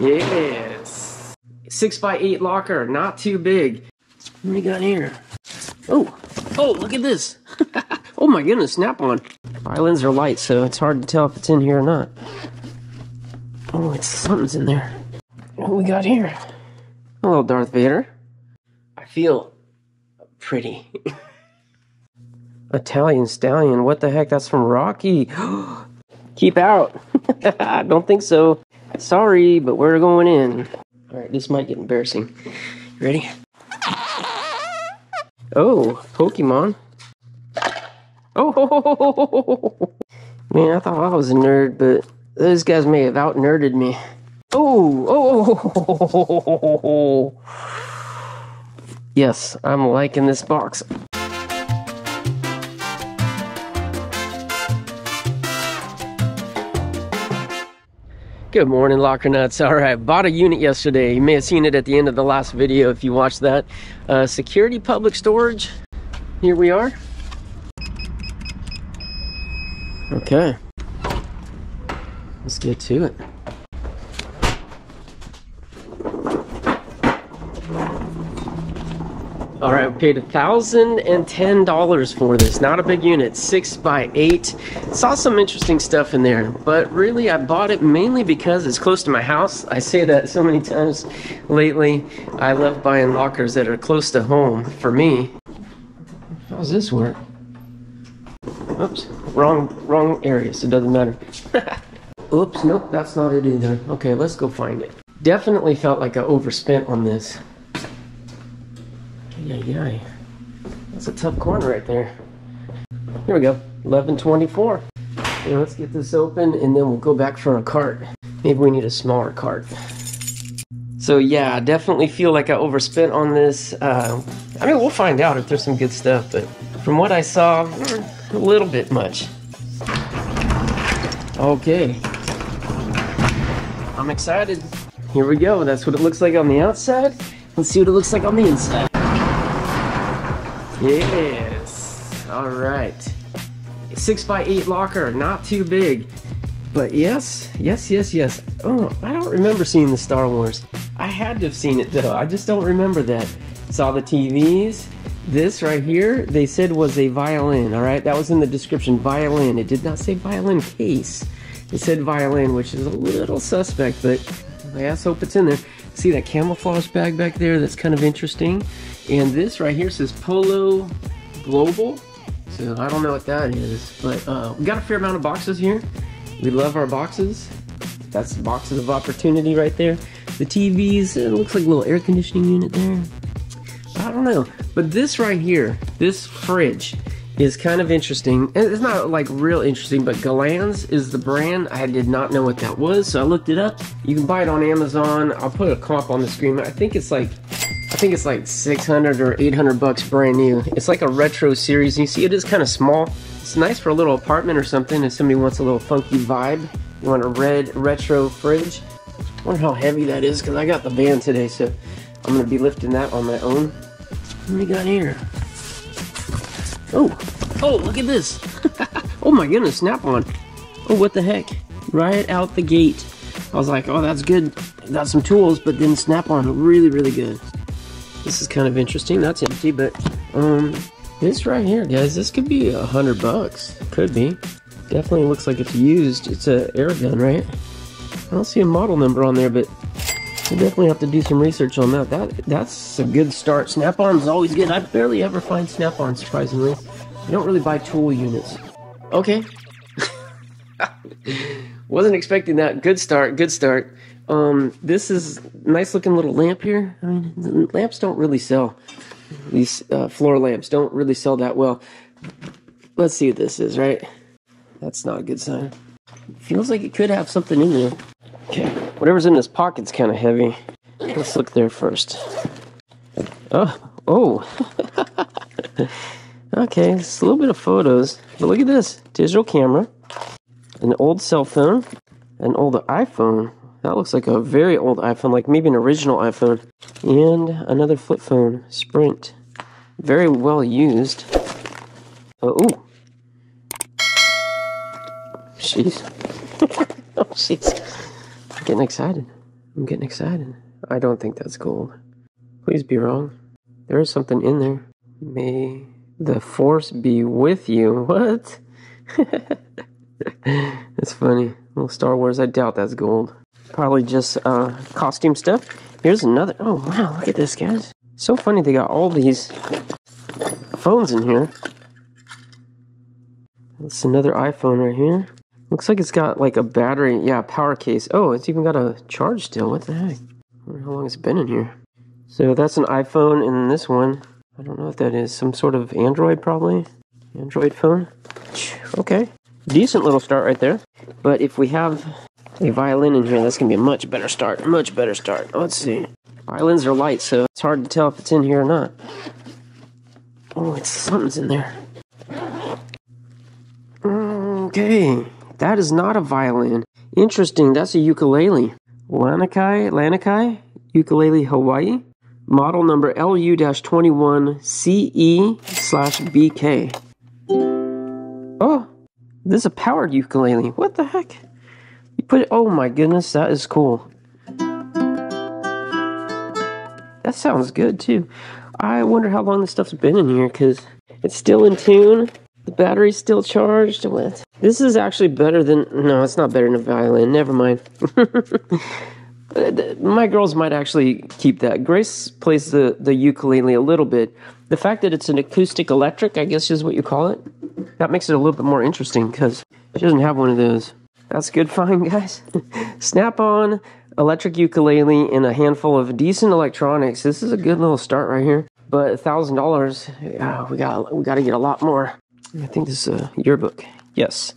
Yes. Six by eight locker, not too big. What do we got here? Oh, oh, look at this. oh my goodness, Snap-on. Violins are light, so it's hard to tell if it's in here or not. Oh, it's something's in there. What we got here? Hello, Darth Vader. I feel pretty. Italian stallion. What the heck? That's from Rocky. Keep out. I don't think so. Sorry, but we're going in. All right, this might get embarrassing. Ready? Oh, Pokemon. Oh, man, I thought I was a nerd, but those guys may have out nerded me. Oh, oh, yes, I'm liking this box. Good morning, Locker Nuts. All right, bought a unit yesterday. You may have seen it at the end of the last video if you watched that. Uh, security public storage. Here we are. Okay. Let's get to it. All right, we paid a thousand and ten dollars for this. Not a big unit, six by eight. Saw some interesting stuff in there, but really I bought it mainly because it's close to my house. I say that so many times lately. I love buying lockers that are close to home for me. How's this work? Oops, wrong wrong area, so it doesn't matter. Oops, nope, that's not it either. Okay, let's go find it. Definitely felt like I overspent on this. Yeah. That's a tough corner right there. Here we go, 1124. Yeah, let's get this open and then we'll go back for a cart. Maybe we need a smaller cart. So yeah, I definitely feel like I overspent on this. Uh, I mean, we'll find out if there's some good stuff, but from what I saw, a little bit much. Okay. I'm excited. Here we go. That's what it looks like on the outside. Let's see what it looks like on the inside. Yes. All right. Six by eight locker, not too big. But yes, yes, yes, yes. Oh, I don't remember seeing the Star Wars. I had to have seen it though. I just don't remember that. Saw the TVs. This right here, they said was a violin, all right? That was in the description, violin. It did not say violin case. It said violin, which is a little suspect, but I just hope it's in there. See that camouflage bag back there? That's kind of interesting. And this right here says Polo Global. So I don't know what that is, but uh, we got a fair amount of boxes here. We love our boxes. That's boxes of opportunity right there. The TVs, it looks like a little air conditioning unit there. I don't know. But this right here, this fridge, is kind of interesting. It's not like real interesting, but Galanz is the brand. I did not know what that was, so I looked it up. You can buy it on Amazon. I'll put a comp on the screen. I think it's like think it's like 600 or 800 bucks brand new. It's like a retro series. You see, it is kind of small. It's nice for a little apartment or something if somebody wants a little funky vibe. You want a red retro fridge. I wonder how heavy that is because I got the van today, so I'm going to be lifting that on my own. What do we got here? Oh, oh, look at this. oh my goodness, Snap-on. Oh, what the heck? Right out the gate. I was like, oh, that's good. Got some tools, but then Snap-on really, really good. This is kind of interesting. That's empty, but um, this right here, guys, this could be a hundred bucks. Could be. Definitely looks like it's used. It's a air gun, right? I don't see a model number on there, but we definitely have to do some research on that. That that's a good start. Snap-on's always good. I barely ever find Snap-on, surprisingly. I don't really buy tool units. Okay. Wasn't expecting that. Good start. Good start. Um, this is nice looking little lamp here. I mean, lamps don't really sell. These uh, floor lamps don't really sell that well. Let's see what this is, right? That's not a good sign. Feels like it could have something in there. Okay, whatever's in this pocket's kind of heavy. Let's look there first. Oh, oh. okay, it's a little bit of photos. But look at this digital camera, an old cell phone, an old iPhone. That looks like a very old iPhone, like maybe an original iPhone. And another flip phone, Sprint. Very well used. Oh, ooh. Jeez. oh, jeez. I'm getting excited. I'm getting excited. I don't think that's gold. Please be wrong. There is something in there. May the force be with you. What? That's funny. Little Star Wars. I doubt that's gold. Probably just uh, costume stuff. Here's another. Oh, wow. Look at this, guys. So funny they got all these phones in here. That's another iPhone right here. Looks like it's got like a battery. Yeah, power case. Oh, it's even got a charge still. What the heck? How long it's been in here. So that's an iPhone, and this one, I don't know if that is some sort of Android, probably. Android phone. Okay. Decent little start right there. But if we have a violin in here, that's to be a much better start. Much better start. Let's see. Violins are light, so it's hard to tell if it's in here or not. Oh, it's something's in there. Okay, that is not a violin. Interesting, that's a ukulele. Lanikai, Lanikai, ukulele Hawaii. Model number LU-21CE slash BK. Oh, this is a powered ukulele. What the heck? Put oh my goodness, that is cool. That sounds good too. I wonder how long this stuff's been in here because it's still in tune. The battery's still charged. With this is actually better than no, it's not better than a violin. Never mind. My girls might actually keep that. Grace plays the the ukulele a little bit. The fact that it's an acoustic electric, I guess is what you call it, that makes it a little bit more interesting because she doesn't have one of those. That's good fine, guys. Snap-on electric ukulele and a handful of decent electronics. This is a good little start right here. But a thousand dollars, we got we got to get a lot more. I think this is a yearbook. Yes,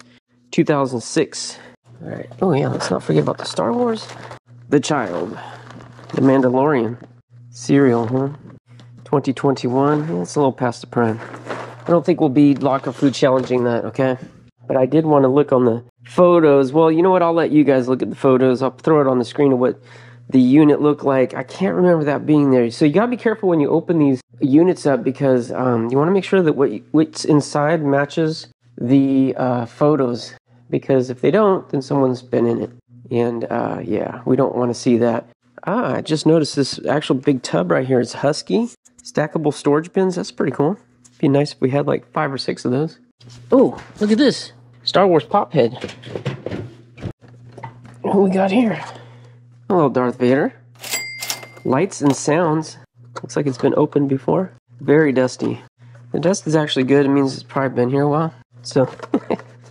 2006. All right. Oh yeah, let's not forget about the Star Wars. The Child, The Mandalorian, Cereal, huh? 2021. Yeah, it's a little past the prime. I don't think we'll be locker food challenging that, okay? But I did want to look on the photos. Well, you know what? I'll let you guys look at the photos. I'll throw it on the screen of what the unit looked like. I can't remember that being there. So you gotta be careful when you open these units up because um, you want to make sure that what what's inside matches the uh, photos. Because if they don't, then someone's been in it. And uh, yeah, we don't want to see that. Ah, I just noticed this actual big tub right here is Husky. Stackable storage bins. That's pretty cool. Be nice if we had like five or six of those. Oh, look at this. Star Wars pop head. What we got here? Hello, Darth Vader. Lights and sounds. Looks like it's been opened before. Very dusty. The dust is actually good. It means it's probably been here a while. So,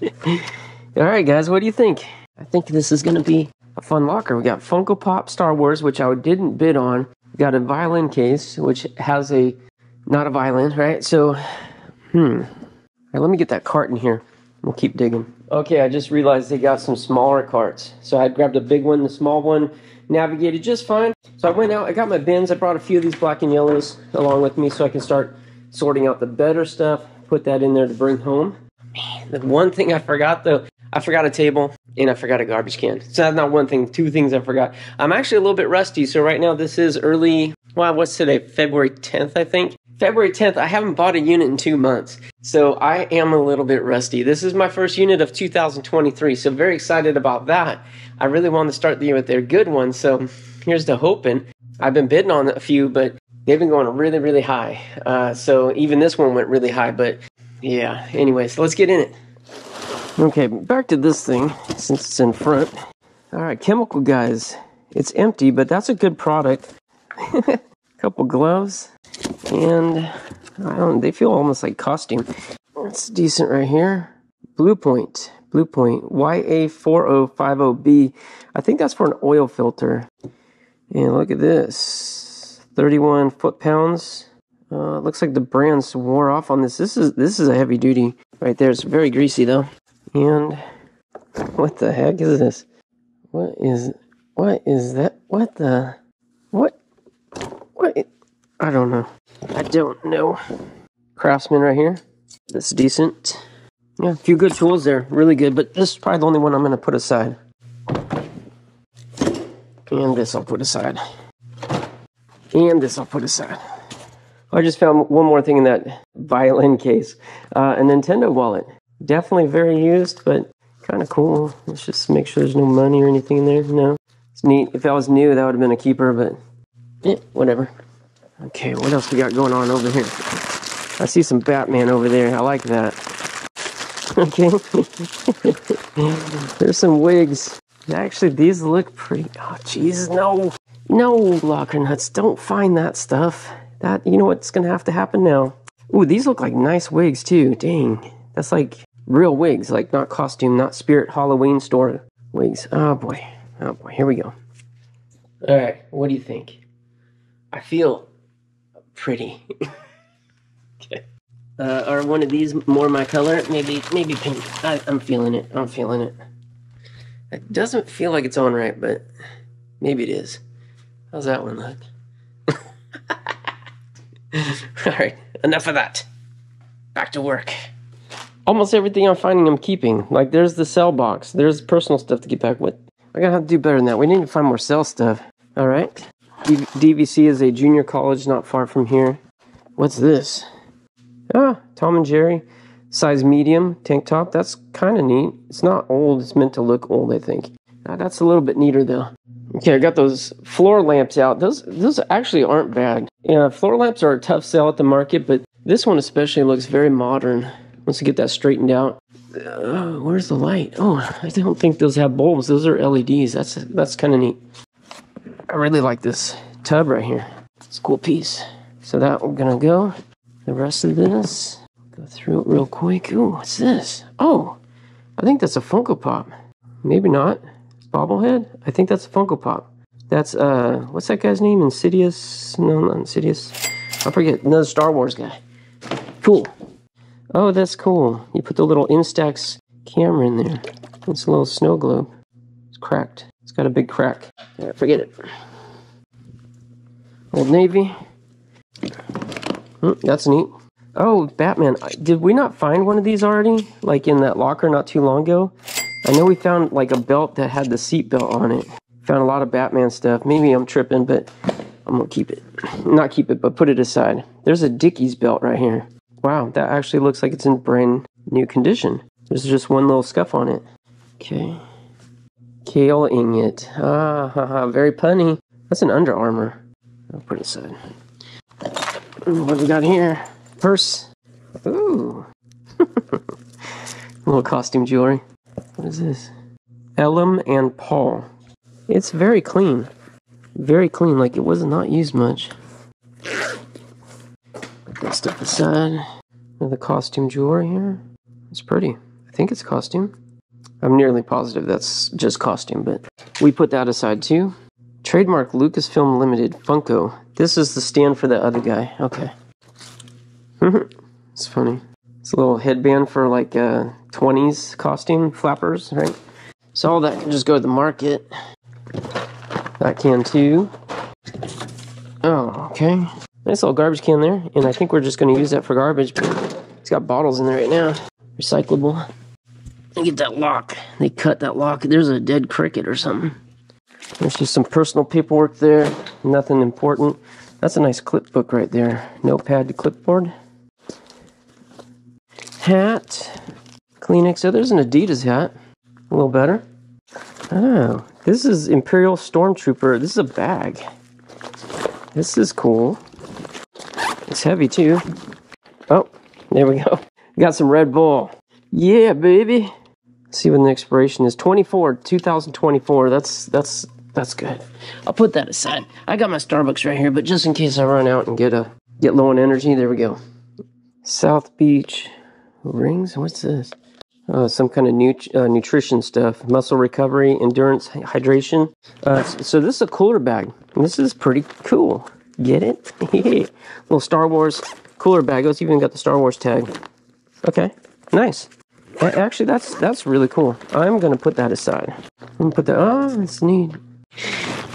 alright, guys, what do you think? I think this is going to be a fun locker. We got Funko Pop Star Wars, which I didn't bid on. We got a violin case, which has a not a violin, right? So, hmm. All right, let me get that cart in here. We'll keep digging. Okay, I just realized they got some smaller carts. So I grabbed a big one, the small one, navigated just fine. So I went out, I got my bins. I brought a few of these black and yellows along with me so I can start sorting out the better stuff, put that in there to bring home. Man, the one thing I forgot though, I forgot a table and I forgot a garbage can. So that's not one thing, two things I forgot. I'm actually a little bit rusty. So right now this is early, well, what's today? February 10th, I think. February 10th, I haven't bought a unit in two months. So I am a little bit rusty. This is my first unit of 2023. So very excited about that. I really want to start the year with their good ones. So here's the hoping. I've been bidding on a few, but they've been going really, really high. Uh, so even this one went really high. But yeah, anyways, let's get in it. Okay, back to this thing since it's in front. All right, chemical guys. It's empty, but that's a good product. Couple gloves. And I don't they feel almost like costume. That's decent right here. Blue Point. Blue Point. YA4050B. I think that's for an oil filter. And look at this. 31 foot pounds. Uh, looks like the brands wore off on this. This is this is a heavy duty right there. It's very greasy though. And what the heck is this? What is what is that? What the what what I don't know. I don't know. Craftsman right here. That's decent. Yeah, a few good tools there. Really good, but this is probably the only one I'm going to put aside. And this I'll put aside. And this I'll put aside. I just found one more thing in that violin case. Uh, a Nintendo wallet. Definitely very used, but kind of cool. Let's just make sure there's no money or anything in there. No. It's neat. If that was new, that would have been a keeper, but eh, whatever. Okay, what else we got going on over here? I see some Batman over there. I like that. Okay. There's some wigs. Actually, these look pretty. Oh, jeez, no. No, locker nuts. Don't find that stuff. That, you know what's going to have to happen now. Ooh, these look like nice wigs, too. Dang. That's like real wigs, like not costume, not spirit Halloween store wigs. Oh, boy. Oh, boy. Here we go. All right. What do you think? I feel pretty. okay. Uh, are one of these more my color? Maybe, maybe pink. I, I'm feeling it. I'm feeling it. It doesn't feel like it's on right, but maybe it is. How's that one look? All right, enough of that. Back to work. Almost everything I'm finding I'm keeping. Like there's the cell box. There's personal stuff to get back with. I gotta have to do better than that. We need to find more cell stuff. All right. DVC is a junior college not far from here. What's this? Ah, Tom and Jerry, size medium tank top. That's kind of neat. It's not old. It's meant to look old, I think. Ah, that's a little bit neater though. Okay, I got those floor lamps out. Those those actually aren't bad. Yeah, floor lamps are a tough sell at the market, but this one especially looks very modern. Once you get that straightened out. Uh, where's the light? Oh, I don't think those have bulbs. Those are LEDs. That's that's kind of neat. I really like this tub right here. It's a cool piece. So that we're gonna go. The rest of this, go through it real quick. Ooh, what's this? Oh, I think that's a Funko Pop. Maybe not. Bobblehead? I think that's a Funko Pop. That's, uh, what's that guy's name? Insidious? No, not Insidious. I forget. Another Star Wars guy. Cool. Oh, that's cool. You put the little Instax camera in there. It's a little snow globe. It's cracked. It's got a big crack. Yeah, forget it. Old Navy. Hmm, that's neat. Oh, Batman. Did we not find one of these already? Like in that locker not too long ago? I know we found like a belt that had the seat belt on it. Found a lot of Batman stuff. Maybe I'm tripping, but I'm gonna keep it. Not keep it, but put it aside. There's a Dickies belt right here. Wow, that actually looks like it's in brand new condition. There's just one little scuff on it. Okay. Kale ingot. Ah, haha, very punny. That's an Under Armour. I'll put it aside. What do we got here? Purse. Ooh. little costume jewelry. What is this? Ellum and Paul. It's very clean. Very clean, like it was not used much. Put that stuff aside. The costume jewelry here. It's pretty. I think it's costume. I'm nearly positive that's just costume, but we put that aside too. Trademark Lucasfilm Limited Funko. This is the stand for the other guy. Okay. it's funny. It's a little headband for like uh, 20s costume flappers, right? So all that can just go to the market. That can too. Oh, okay. Nice little garbage can there. And I think we're just going to use that for garbage. But it's got bottles in there right now. Recyclable. Get that lock. They cut that lock. There's a dead cricket or something. There's just some personal paperwork there. Nothing important. That's a nice clip book right there. Notepad to clipboard. Hat. Kleenex. Oh, there's an Adidas hat. A little better. Oh, this is Imperial Stormtrooper. This is a bag. This is cool. It's heavy too. Oh, there we go. Got some Red Bull. Yeah, baby. See when the expiration is 24 2024. That's that's that's good. I'll put that aside. I got my Starbucks right here, but just in case I run out and get a get low on energy, there we go. South Beach rings. What's this? Uh, some kind of uh, nutrition stuff, muscle recovery, endurance, hydration. Uh, so this is a cooler bag. This is pretty cool. Get it? Little Star Wars cooler bag. It's even got the Star Wars tag. Okay, nice. Actually, that's that's really cool. I'm gonna put that aside. I'm gonna put that. Oh, it's neat.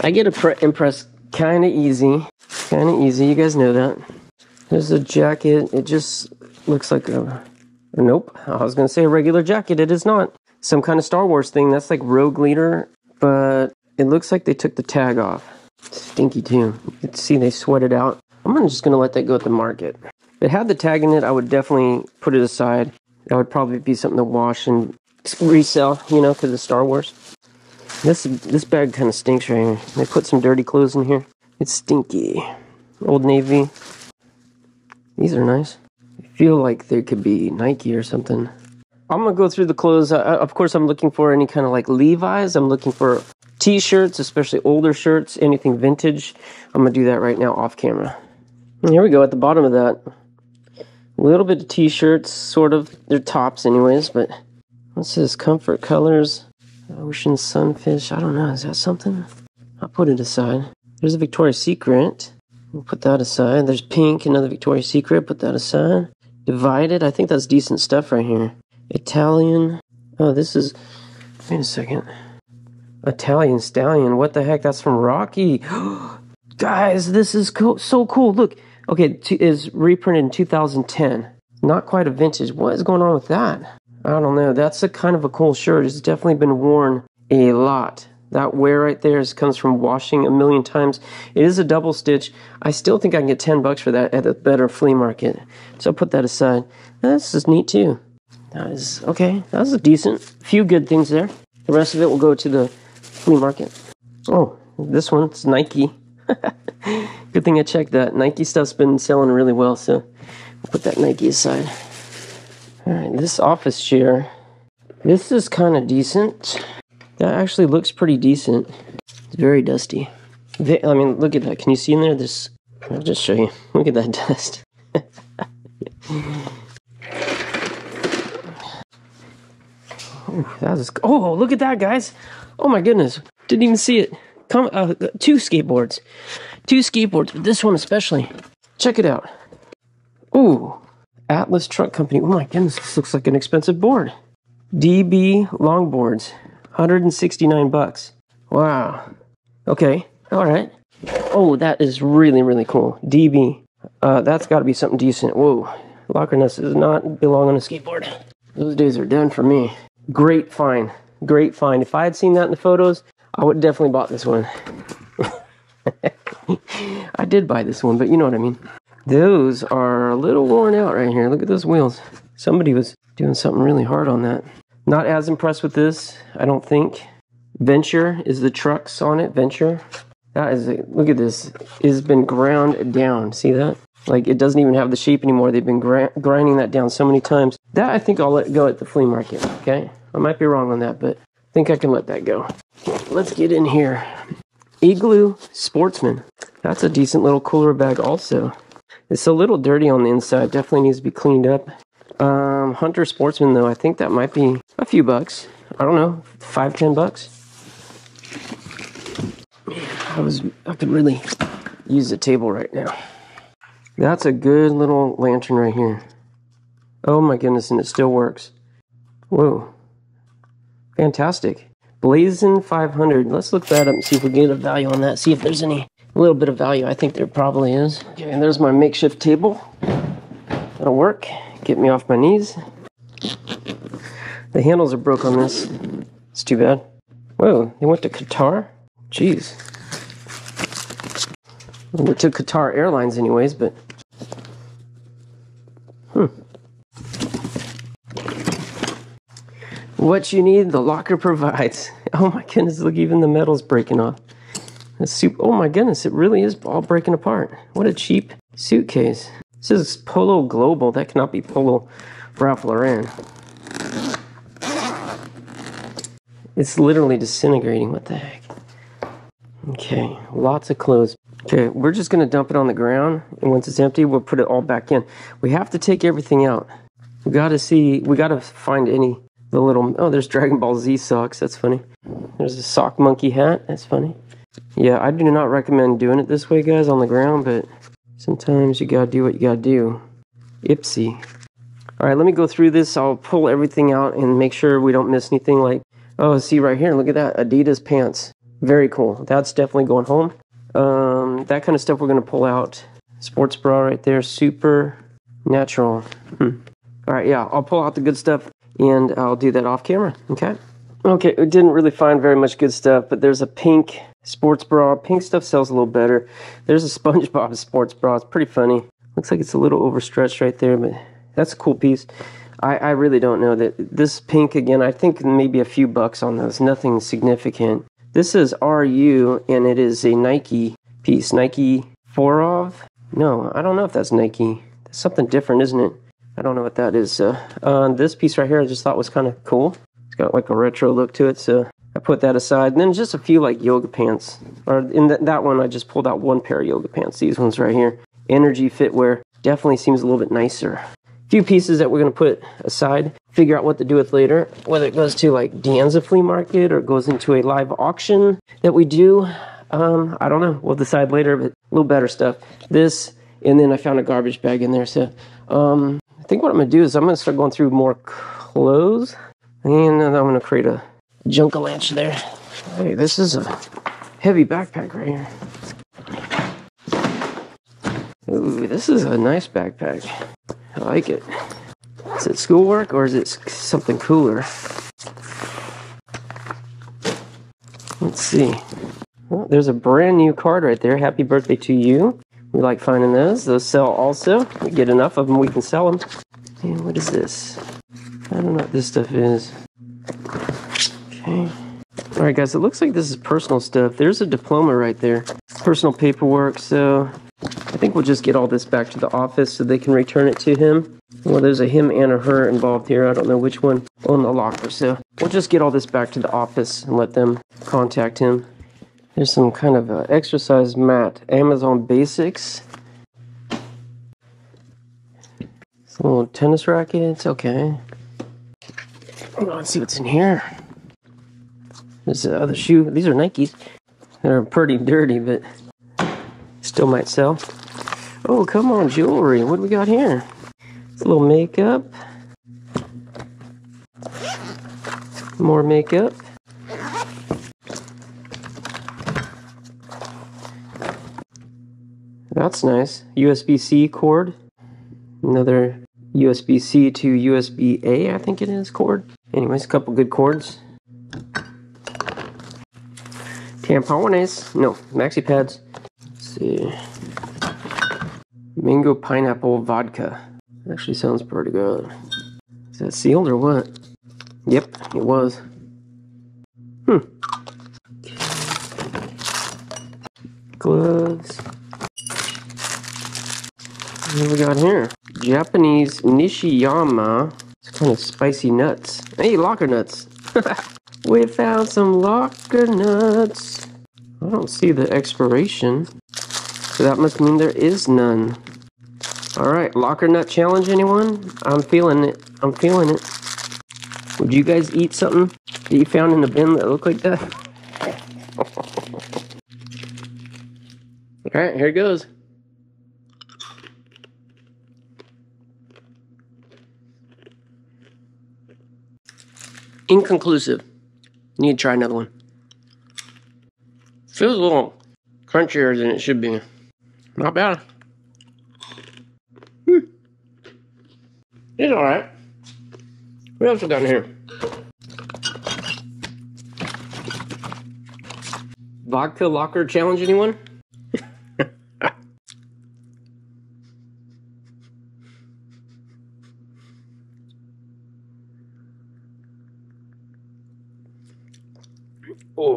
I get impressed kind of easy, kind of easy. You guys know that. There's a jacket. It just looks like a. Nope. I was gonna say a regular jacket. It is not. Some kind of Star Wars thing. That's like Rogue Leader, but it looks like they took the tag off. Stinky too. You can see they sweated it out. I'm just gonna let that go at the market. If it had the tag in it, I would definitely put it aside that would probably be something to wash and resell, you know, because of Star Wars. This this bag kind of stinks right here. They put some dirty clothes in here. It's stinky. Old Navy. These are nice. I feel like they could be Nike or something. I'm gonna go through the clothes. Of course, I'm looking for any kind of like Levi's. I'm looking for t-shirts, especially older shirts, anything vintage. I'm gonna do that right now off camera. And here we go at the bottom of that. A little bit of t-shirts, sort of. They're tops anyways, but what's this? Comfort colors. Ocean Sunfish. I don't know. Is that something? I'll put it aside. There's a Victoria's Secret. We'll put that aside. There's Pink, another Victoria's Secret. Put that aside. Divided. I think that's decent stuff right here. Italian. Oh, this is. Wait a second. Italian Stallion. What the heck? That's from Rocky. Guys, this is cool. so cool. Look. Okay, is reprinted in 2010. Not quite a vintage. What is going on with that? I don't know. That's a kind of a cool shirt. It's definitely been worn a lot. That wear right there is, comes from washing a million times. It is a double stitch. I still think I can get 10 bucks for that at a better flea market. So I'll put that aside. This is neat too. That is okay. That was a decent few good things there. The rest of it will go to the flea market. Oh, this one's Nike. good thing I checked that. Nike stuff's been selling really well, so I'll put that Nike aside. Alright, this office chair. This is kind of decent. That actually looks pretty decent. It's very dusty. I mean, look at that. Can you see in there? This. I'll just show you. Look at that dust. that is. Oh, look at that, guys. Oh my goodness. Didn't even see it. Uh, two skateboards. Two skateboards, but this one especially. Check it out. Ooh, Atlas Truck Company. Oh my goodness, this looks like an expensive board. DB longboards, 169 bucks. Wow. Okay. All right. Oh, that is really really cool. DB. Uh, that's got to be something decent. Whoa. Locker Nuts does not belong on a skateboard. Those days are done for me. Great find. Great find. If I had seen that in the photos, I would definitely bought this one. I did buy this one, but you know what I mean. Those are a little worn out right here. Look at those wheels. Somebody was doing something really hard on that. Not as impressed with this, I don't think. Venture is the trucks on it. Venture. That is, a, look at this. It has been ground down. See that? Like it doesn't even have the shape anymore. They've been grinding that down so many times. That I think I'll let go at the flea market. Okay, I might be wrong on that, but I think I can let that go. Let's get in here. Igloo Sportsman. That's a decent little cooler bag also. It's a little dirty on the inside. Definitely needs to be cleaned up. Um, Hunter Sportsman, though, I think that might be a few bucks. I don't know, five, ten bucks. I was, I could really use the table right now. That's a good little lantern right here. Oh my goodness, and it still works. Whoa. Fantastic. Blazing 500. Let's look that up and see if we get a value on that. See if there's any a little bit of value. I think there probably is. Okay, and there's my makeshift table. That'll work. Get me off my knees. The handles are broke on this. It's too bad. Whoa, they went to Qatar? Jeez. Well, took Qatar Airlines anyways, but... Hmm. What you need, the locker provides. Oh my goodness, look, even the metal's breaking off. This suit, oh my goodness, it really is all breaking apart. What a cheap suitcase. This is Polo Global. That cannot be Polo Ralph Lauren. It's literally disintegrating. What the heck? Okay, lots of clothes. Okay, we're just going to dump it on the ground, and once it's empty, we'll put it all back in. We have to take everything out. We got to see, we got to find any, the little, oh, there's Dragon Ball Z socks. That's funny. There's a sock monkey hat. That's funny. Yeah, I do not recommend doing it this way, guys, on the ground, but sometimes you gotta do what you gotta do. Ipsy. Alright, let me go through this. I'll pull everything out and make sure we don't miss anything like, oh, see right here, look at that, Adidas pants. Very cool. That's definitely going home. Um, that kind of stuff we're gonna pull out. Sports bra right there, super natural. Hmm. Alright, yeah, I'll pull out the good stuff and I'll do that off camera, okay? Okay, we didn't really find very much good stuff, but there's a pink sports bra. Pink stuff sells a little better. There's a SpongeBob sports bra. It's pretty funny. Looks like it's a little overstretched right there, but that's a cool piece. I, I really don't know that this pink again. I think maybe a few bucks on those. Nothing significant. This is RU, and it is a Nike piece. Nike Forov? No, I don't know if that's Nike. That's something different, isn't it? I don't know what that is. Uh, uh, this piece right here I just thought was kind of cool. It's got like a retro look to it, so I put that aside. And then just a few like yoga pants. Or in th that one, I just pulled out one pair of yoga pants. These ones right here. Energy Fitwear. Definitely seems a little bit nicer. A few pieces that we're going to put aside, figure out what to do with later. Whether it goes to like De Anza Flea Market or goes into a live auction that we do. Um, I don't know. We'll decide later, but a little better stuff. This, and then I found a garbage bag in there. So um, think what I'm going to do is I'm going to start going through more clothes. And I'm going to create a junkalanch there. Hey, this is a heavy backpack right here. Ooh, this is a nice backpack. I like it. Is it schoolwork or is it something cooler? Let's see. Well, there's a brand new card right there. Happy birthday to you. We like finding those. Those sell also. We get enough of them, we can sell them. And what is this? I don't know what this stuff is. Okay. All right, guys, it looks like this is personal stuff. There's a diploma right there. Personal paperwork, so I think we'll just get all this back to the office so they can return it to him. Well, there's a him and a her involved here. I don't know which one on the locker, so we'll just get all this back to the office and let them contact him. There's some kind of uh, exercise mat. Amazon Basics. Some little tennis rackets. Okay. Let's see what's in here. There's the other shoe. These are Nikes. They're pretty dirty, but still might sell. Oh, come on, jewelry. What do we got here? It's a little makeup. More makeup. That's nice. USB-C cord. Another USB-C to USB-A, I think it is, cord. Anyways, a couple good cords. Tampones. No, maxi pads. Let's see. Mango pineapple vodka. Actually sounds pretty good. Is that sealed or what? Yep, it was. Hmm. Gloves. What do we got here? Japanese Nishiyama. It's kind of spicy nuts. Hey, locker nuts. we found some locker nuts. I don't see the expiration. So that must mean there is none. Alright, locker nut challenge, anyone? I'm feeling it. I'm feeling it. Would you guys eat something that you found in the bin that looked like that? Alright, here it goes. Inconclusive. Need to try another one. Feels a little crunchier than it should be. Not bad. Hmm. It's alright. What else we got in here? Vodka locker challenge, anyone?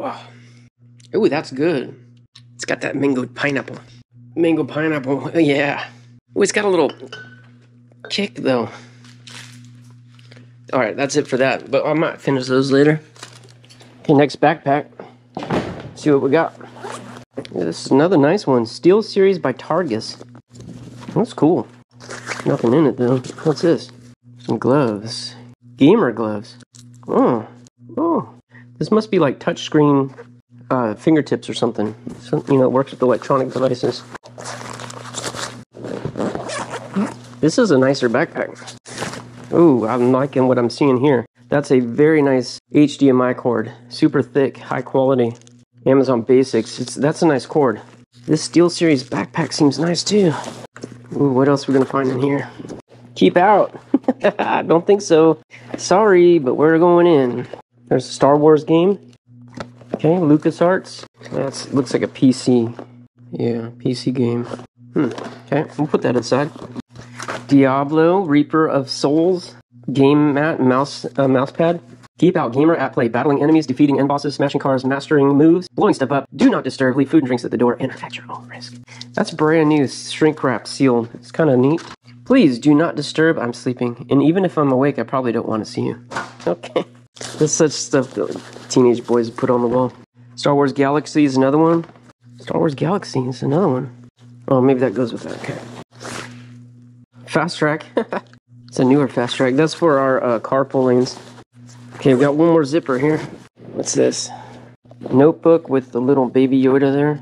Oh. Ooh, that's good. It's got that mango pineapple. Mango pineapple, yeah. Ooh, it's got a little kick though. All right, that's it for that. But I might finish those later. Okay, next backpack. see what we got. Yeah, this is another nice one. Steel Series by Targus. That's cool. Nothing in it though. What's this? Some gloves. Gamer gloves. Oh. Oh. This must be like touchscreen uh, fingertips or something. So, you know, it works with electronic devices. This is a nicer backpack. Ooh, I'm liking what I'm seeing here. That's a very nice HDMI cord. Super thick, high quality. Amazon Basics. It's, that's a nice cord. This Steel Series backpack seems nice too. Ooh, what else are we gonna find in here? Keep out. I don't think so. Sorry, but we're going in. There's a Star Wars game. Okay, LucasArts. That looks like a PC. Yeah, PC game. Hmm. Okay, we'll put that aside. Diablo, Reaper of Souls, game mat, mouse, uh, mouse pad. Keep out gamer at play, battling enemies, defeating end bosses, smashing cars, mastering moves, blowing stuff up. Do not disturb, leave food and drinks at the door, and at your own risk. That's brand new, shrink wrap sealed. It's kind of neat. Please do not disturb, I'm sleeping. And even if I'm awake, I probably don't want to see you. Okay. That's such stuff that teenage boys put on the wall. Star Wars Galaxy is another one. Star Wars Galaxy is another one. Oh, maybe that goes with that. Okay. Fast track. it's a newer fast track. That's for our uh, carpool lanes. Okay, we got one more zipper here. What's this? Notebook with the little baby Yoda there.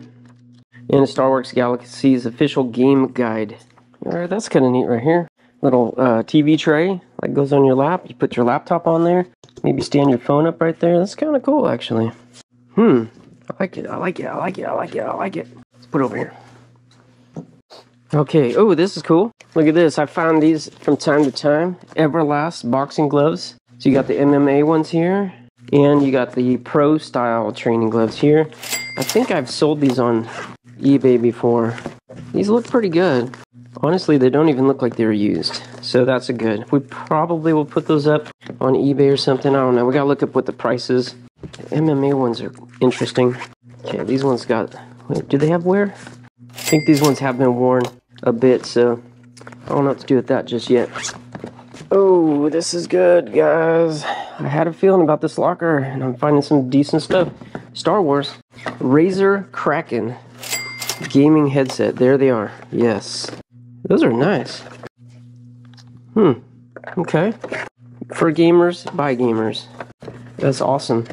And a Star Wars Galaxy's official game guide. Alright, that's kind of neat right here. Little uh, TV tray that goes on your lap. You put your laptop on there. Maybe stand your phone up right there. That's kind of cool, actually. Hmm. I like it. I like it. I like it. I like it. I like it. Let's put it over here. Okay. Oh, this is cool. Look at this. I found these from time to time. Everlast boxing gloves. So you got the MMA ones here. And you got the pro style training gloves here. I think I've sold these on eBay before. These look pretty good. Honestly, they don't even look like they were used. So that's a good. We probably will put those up on eBay or something. I don't know. We gotta look up what the price is. The MMA ones are interesting. Okay, these ones got. Wait, do they have wear? I think these ones have been worn a bit, so I don't know what to do with that just yet. Oh, this is good, guys. I had a feeling about this locker, and I'm finding some decent stuff. Star Wars, Razer Kraken gaming headset. There they are. Yes. Those are nice. Hmm. Okay. For gamers, by gamers. That's awesome.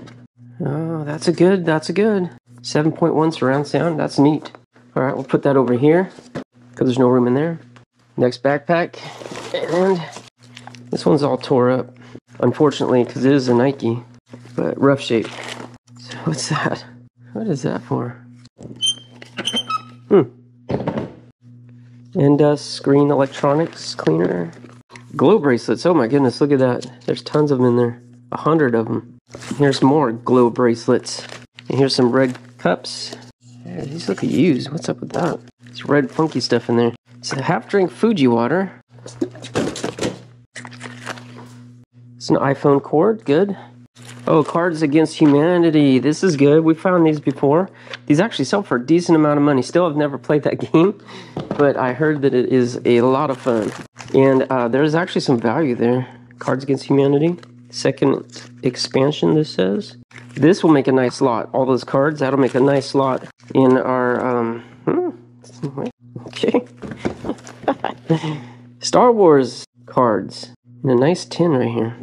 Oh, that's a good, that's a good. 7.1 surround sound, that's neat. All right, we'll put that over here because there's no room in there. Next backpack, and this one's all tore up, unfortunately, because it is a Nike, but rough shape. So what's that? What is that for? Hmm and uh, screen electronics cleaner. Glow bracelets. Oh my goodness, look at that. There's tons of them in there. A hundred of them. Here's more glow bracelets. And here's some red cups. Yeah, these look used. What's up with that? It's red funky stuff in there. It's a half drink Fuji water. It's an iPhone cord. Good. Oh, Cards Against Humanity. This is good. We found these before. These actually sell for a decent amount of money. Still I've never played that game, but I heard that it is a lot of fun. And uh, there's actually some value there. Cards Against Humanity. Second expansion, this says. This will make a nice lot. All those cards, that'll make a nice lot in our. Um, hmm, okay. Star Wars cards. In a nice tin right here.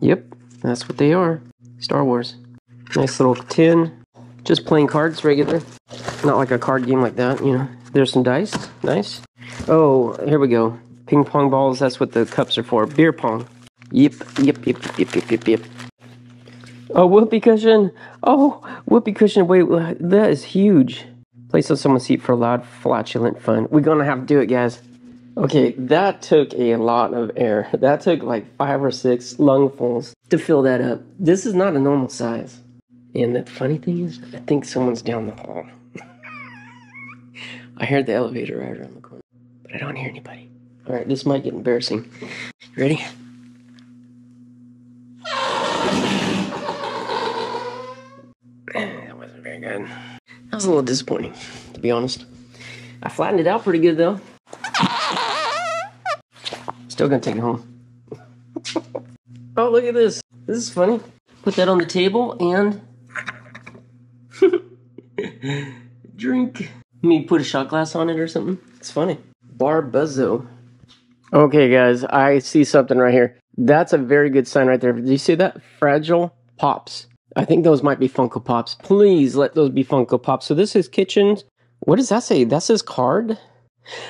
Yep. That's what they are. Star Wars. Nice little tin. Just playing cards regular. Not like a card game like that, you know. There's some dice. Nice. Oh, here we go. Ping pong balls, that's what the cups are for. Beer pong. Yep, yep, yep, yep, yep, yep, yep. Oh, whoopee cushion. Oh, whoopee cushion. Wait, that is huge. Place on someone's seat for loud, flatulent fun. We're gonna have to do it, guys. Okay, that took a lot of air. That took like five or six lungfuls to fill that up. This is not a normal size. And the funny thing is, I think someone's down the hall. I heard the elevator right around the corner, but I don't hear anybody. All right, this might get embarrassing. Ready? that wasn't very good. That was a little disappointing, to be honest. I flattened it out pretty good though. Still gonna take it home. oh, look at this. This is funny. Put that on the table and drink. Me put a shot glass on it or something. It's funny. Barbuzzo. Okay, guys, I see something right here. That's a very good sign right there. Do you see that? Fragile Pops. I think those might be Funko Pops. Please let those be Funko Pops. So this is kitchen. What does that say? That says card?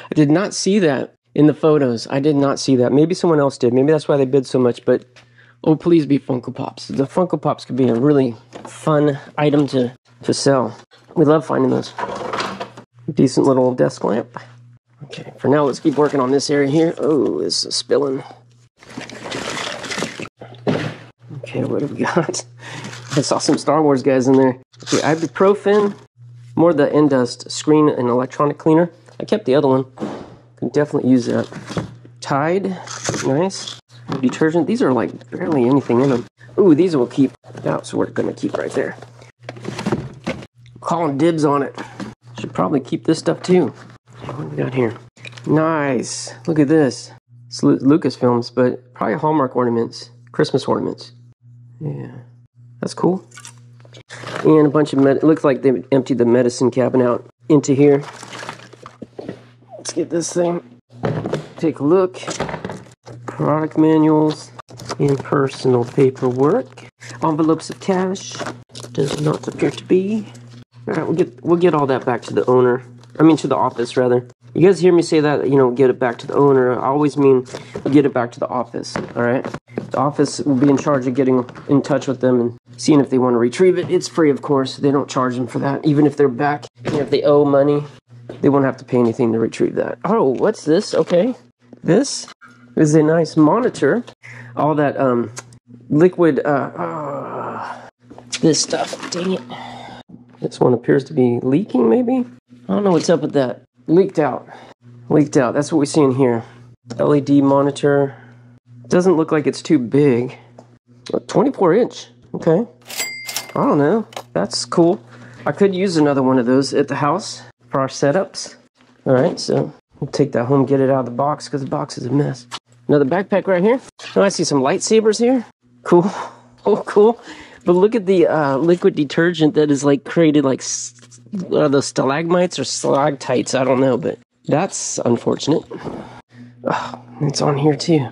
I did not see that in the photos. I did not see that. Maybe someone else did. Maybe that's why they bid so much. But oh, please be Funko Pops. The Funko Pops could be a really fun item to to sell. We love finding those. Decent little desk lamp. Okay, for now, let's keep working on this area here. Oh, this is spilling. Okay, what have we got? I saw some Star Wars guys in there. Okay, ibuprofen, more the Endust screen and electronic cleaner. I kept the other one. Can definitely use that. Tide, nice. Detergent. These are like barely anything in them. Ooh, these will keep. That's what we're gonna keep right there. Calling dibs on it. Should probably keep this stuff too. What we got here? Nice. Look at this. It's Lucasfilms, but probably Hallmark ornaments, Christmas ornaments. Yeah, that's cool. And a bunch of med. It looks like they emptied the medicine cabinet out into here. Let's get this thing. Take a look. Product manuals and personal paperwork. Envelopes of cash. Does not appear to be. All right, we'll get we'll get all that back to the owner. I mean, to the office rather. You guys hear me say that? You know, get it back to the owner. I always mean get it back to the office. All right. The office will be in charge of getting in touch with them and seeing if they want to retrieve it. It's free, of course. They don't charge them for that. Even if they're back, if they owe money, they won't have to pay anything to retrieve that. Oh, what's this? Okay. This is a nice monitor. All that um, liquid, uh, uh, this stuff. Dang it. This one appears to be leaking, maybe? I don't know what's up with that. Leaked out. Leaked out. That's what we see in here. LED monitor. Doesn't look like it's too big. 24 inch. Okay. I don't know. That's cool. I could use another one of those at the house for our setups. All right, so we'll take that home, get it out of the box because the box is a mess. Another backpack right here. Oh, I see some lightsabers here. Cool. Oh, cool. But look at the uh, liquid detergent that is like created like are those stalagmites or stalactites? I don't know, but that's unfortunate. Oh, it's on here too.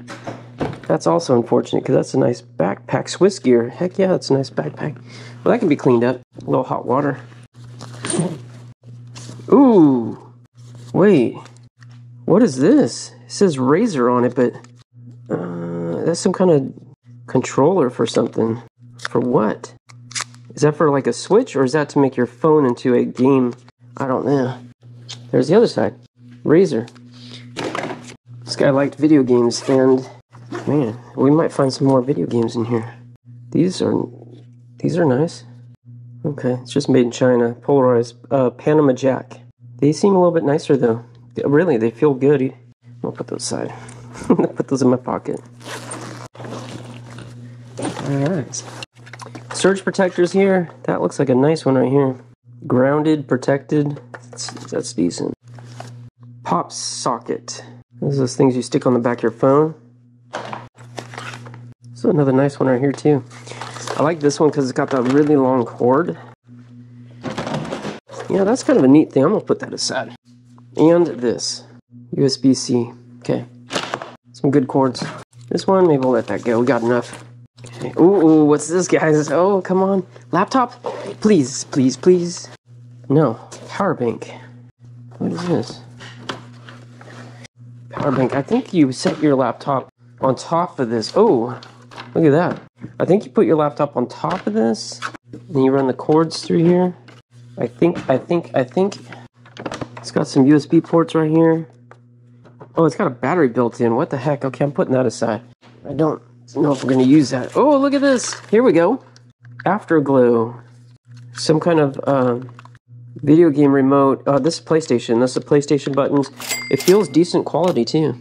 That's also unfortunate because that's a nice backpack. Swiss gear. Heck yeah, that's a nice backpack. Well, that can be cleaned up. A little hot water. Ooh. Wait. What is this? It says Razer on it, but uh, that's some kind of controller for something. For what? Is that for like a Switch or is that to make your phone into a game? I don't know. There's the other side. Razer. This guy liked video games and man, we might find some more video games in here. These are these are nice. Okay, it's just made in China. Polarized uh, Panama Jack. They seem a little bit nicer though. Really, they feel good. I'll put those aside. put those in my pocket. Alright. Surge protectors here. That looks like a nice one right here. Grounded, protected. That's, that's decent. Pop socket. Those are those things you stick on the back of your phone. So another nice one right here too. I like this one because it's got that really long cord. Yeah, that's kind of a neat thing. I'm gonna put that aside. And this USB-C. Okay, some good cords. This one, maybe we'll let that go. We got enough. Ooh, ooh, what's this, guys? Oh, come on. Laptop? Please, please, please. No. Power bank. What is this? Power bank. I think you set your laptop on top of this. Oh, look at that. I think you put your laptop on top of this, and you run the cords through here. I think, I think, I think it's got some USB ports right here. Oh, it's got a battery built in. What the heck? Okay, I'm putting that aside. I don't know if we're going to use that. Oh, look at this. Here we go. Afterglow. Some kind of uh, video game remote. Uh, this is PlayStation. That's the PlayStation buttons. It feels decent quality, too.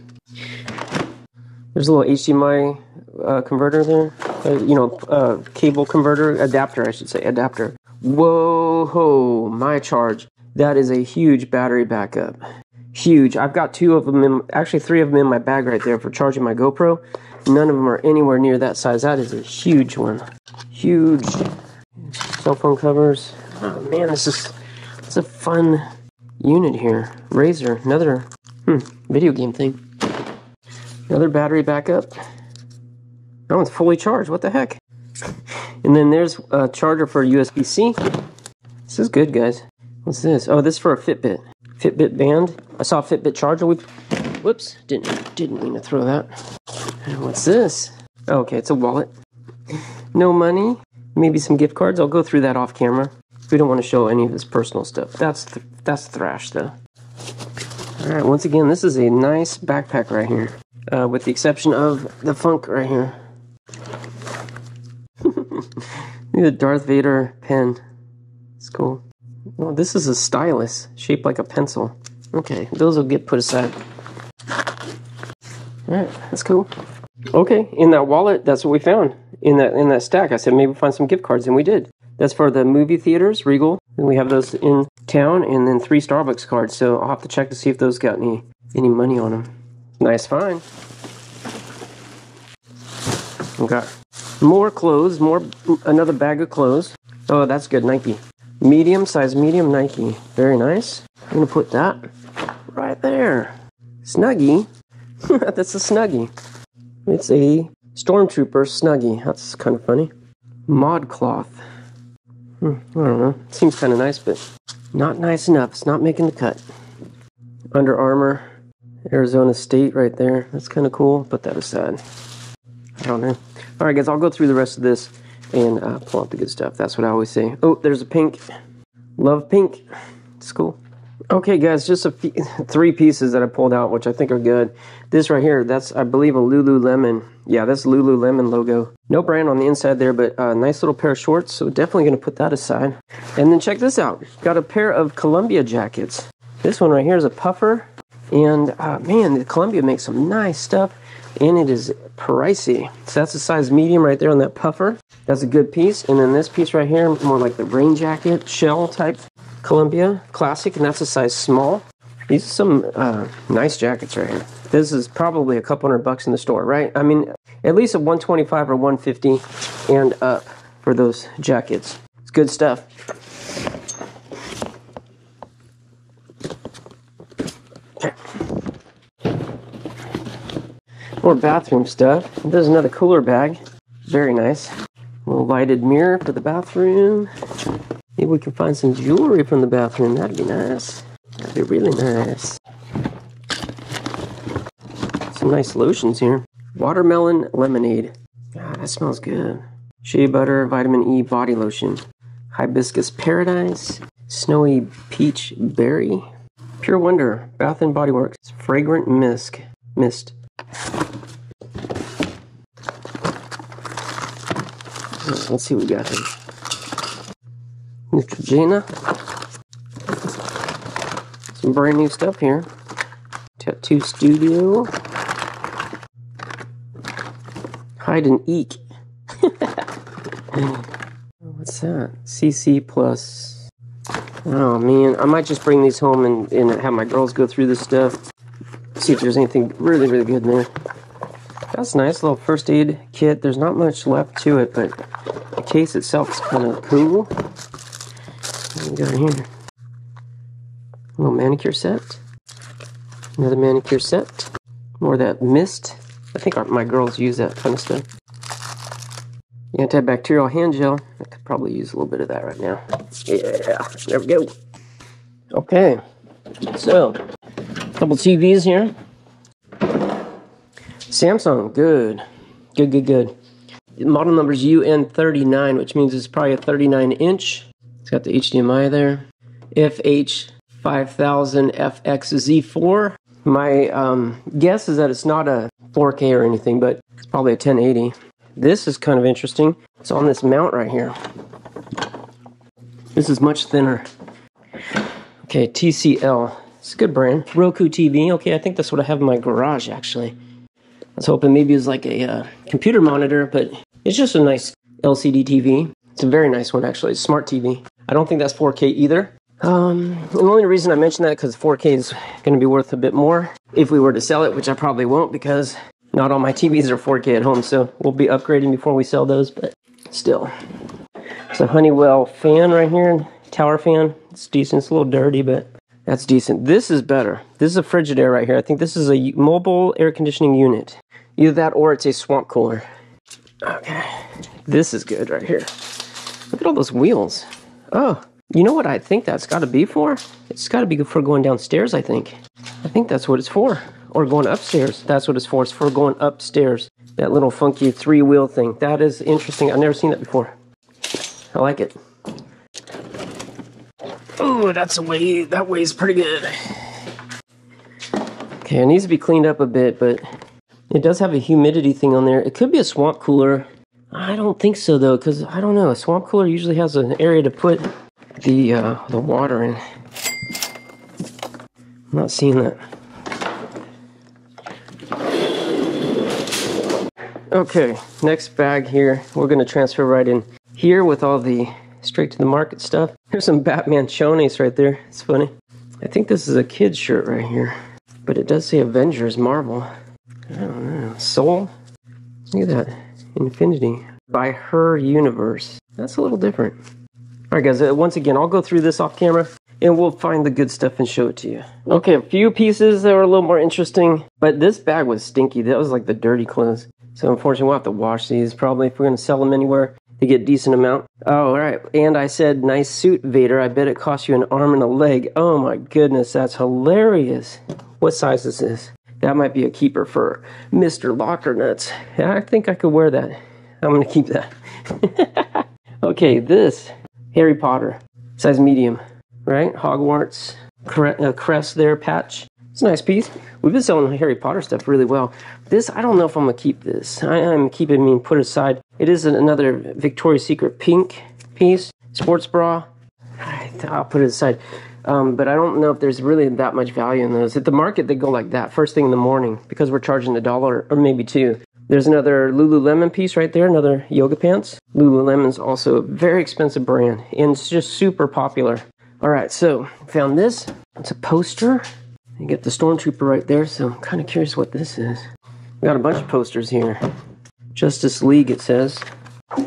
There's a little HDMI uh, converter there. Uh, you know, uh, cable converter. Adapter, I should say. Adapter. Whoa, ho, my charge. That is a huge battery backup. Huge. I've got two of them, in, actually three of them in my bag right there for charging my GoPro. None of them are anywhere near that size. That is a huge one. Huge. Cell phone covers. Oh man, this is it's a fun unit here. Razer, another hmm, video game thing. Another battery backup. That one's fully charged. What the heck? And then there's a charger for USB-C. This is good, guys. What's this? Oh, this is for a Fitbit. Fitbit band. I saw a Fitbit charger. Whoops, didn't didn't mean to throw that. And what's this? Oh, okay, it's a wallet. No money. Maybe some gift cards. I'll go through that off camera. We don't want to show any of his personal stuff. That's th that's thrash though. All right. Once again, this is a nice backpack right here, uh, with the exception of the funk right here. The Darth Vader pen. It's cool. Well, this is a stylus shaped like a pencil. Okay, those will get put aside. Alright, that's cool. Okay, in that wallet, that's what we found in that in that stack. I said maybe we'll find some gift cards, and we did. That's for the movie theaters, Regal, and we have those in town, and then three Starbucks cards. So I'll have to check to see if those got any any money on them. Nice find. Okay, more clothes, more another bag of clothes. Oh, that's good, Nike. Medium size, medium Nike. Very nice. I'm gonna put that right there. Snuggie. that's a Snuggie. It's a Stormtrooper Snuggie. That's kind of funny. ModCloth. Hmm, I don't know. Seems kind of nice, but not nice enough. It's not making the cut. Under Armour. Arizona State right there. That's kind of cool. Put that aside. I don't know. All right, guys, I'll go through the rest of this and uh, pull out the good stuff. That's what I always say. Oh, there's a pink. Love pink. It's cool. Okay, guys, just a few, three pieces that I pulled out, which I think are good. This right here, that's, I believe, a Lululemon. Yeah, that's Lululemon logo. No brand on the inside there, but a nice little pair of shorts, so definitely going to put that aside. And then check this out. Got a pair of Columbia jackets. This one right here is a puffer. And, uh, man, Columbia makes some nice stuff, and it is pricey. So that's a size medium right there on that puffer. That's a good piece. And then this piece right here, more like the rain jacket, shell type Columbia Classic, and that's a size small. These are some uh, nice jackets right here. This is probably a couple hundred bucks in the store, right? I mean, at least a 125 or 150 and up for those jackets. It's good stuff. More bathroom stuff. There's another cooler bag. Very nice. Little lighted mirror for the bathroom. Maybe we can find some jewelry from the bathroom. That'd be nice. That'd be really nice. Some nice lotions here. Watermelon lemonade. God, that smells good. Shea butter, vitamin E body lotion. Hibiscus paradise. Snowy peach berry. Pure Wonder, Bath and Body Works. Fragrant mist. Mist. Let's see what we got here. Neutrogena. Some brand new stuff here. Tattoo Studio. Hide and Eek. What's that? CC plus. Oh man, I might just bring these home and, and have my girls go through this stuff. See if there's anything really, really good in there. That's nice little first aid kit. There's not much left to it, but the case itself is kind of cool. What we got here? A little manicure set. Another manicure set. More that mist. I think our, my girls use that kind of stuff. Antibacterial hand gel. I could probably use a little bit of that right now. Yeah, there we go. Okay, so couple TVs here. Samsung, good, good, good, good. Model number is UN39, which means it's probably a 39 inch. It's got the HDMI there. FH5000FXZ4. My um, guess is that it's not a 4K or anything, but it's probably a 1080. This is kind of interesting. It's on this mount right here. This is much thinner. Okay, TCL. It's a good brand. Roku TV. Okay, I think that's what I have in my garage, actually. I was hoping maybe it was like a uh, computer monitor, but it's just a nice LCD TV. It's a very nice one, actually. It's smart TV. I don't think that's 4K either. Um, the only reason I mention that because 4K is going to be worth a bit more if we were to sell it, which I probably won't because not all my TVs are 4K at home, so we'll be upgrading before we sell those, but still. It's a Honeywell fan right here, tower fan. It's decent. It's a little dirty, but that's decent. This is better. This is a Frigidaire right here. I think this is a mobile air conditioning unit. Either that or it's a swamp cooler. Okay. This is good right here. Look at all those wheels. Oh, you know what I think that's got to be for? It's got to be for going downstairs, I think. I think that's what it's for. Or going upstairs. That's what it's for. It's for going upstairs. That little funky three-wheel thing. That is interesting. I've never seen that before. I like it. Oh, that's a way. That weighs pretty good. Okay, it needs to be cleaned up a bit, but it does have a humidity thing on there. It could be a swamp cooler. I don't think so though, because I don't know. A swamp cooler usually has an area to put the uh, the water in. I'm not seeing that. Okay, next bag here. We're going to transfer right in here with all the straight to the market stuff. There's some Batman chonies right there. It's funny. I think this is a kid's shirt right here. But it does say Avengers Marvel. I don't know. Soul? Look at that. Infinity. By her universe. That's a little different. Alright guys, uh, once again, I'll go through this off camera and we'll find the good stuff and show it to you. Okay, a few pieces that were a little more interesting, but this bag was stinky. That was like the dirty clothes. So unfortunately, we'll have to wash these probably if we're going to sell them anywhere to get decent amount. Oh, all right. And I said, nice suit, Vader. I bet it cost you an arm and a leg. Oh my goodness, that's hilarious. What size is this? That might be a keeper for Mr. Locker Nuts. I think I could wear that. I'm to keep that. okay, this Harry Potter, size medium, right? Hogwarts uh, crest there, patch. It's a nice piece. We've been selling Harry Potter stuff really well. This, I don't know if I'm going to keep this. I am keeping me put aside. It is another Victoria's Secret pink piece, sports bra. I'll put it aside. Um, but I don't know if there's really that much value in those. At the market, they go like that first thing in the morning because we're charging a dollar or maybe two. There's another Lululemon piece right there, another yoga pants. Lululemon's also a very expensive brand and it's just super popular. All right, so found this. It's a poster. You get the Stormtrooper right there, so I'm kind of curious what this is. We got a bunch of posters here. Justice League, it says. Oh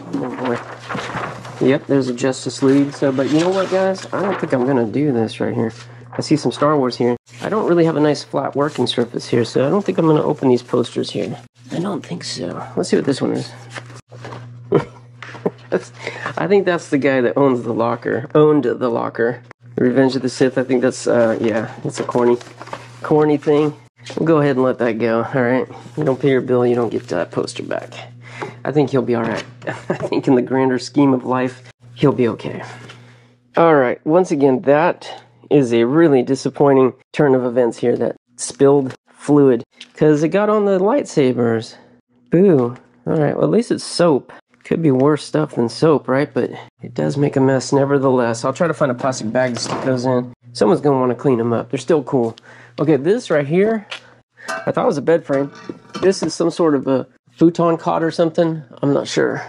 boy. Yep, there's a Justice League. So, but you know what, guys? I don't think I'm gonna do this right here. I see some Star Wars here. I don't really have a nice flat working surface here, so I don't think I'm gonna open these posters here. I don't think so. Let's see what this one is. I think that's the guy that owns the locker. Owned the locker. Revenge of the Sith. I think that's uh, yeah, it's a corny, corny thing. We'll go ahead and let that go. All right. You don't pay your bill, you don't get that poster back. I think he'll be all right. I think in the grander scheme of life, he'll be okay. All right. Once again, that is a really disappointing turn of events here. That spilled fluid because it got on the lightsabers. Boo. All right. Well, at least it's soap. Could be worse stuff than soap, right? But it does make a mess nevertheless. I'll try to find a plastic bag to stick those in. Someone's going to want to clean them up. They're still cool. Okay, this right here, I thought it was a bed frame. This is some sort of a futon cot or something. I'm not sure.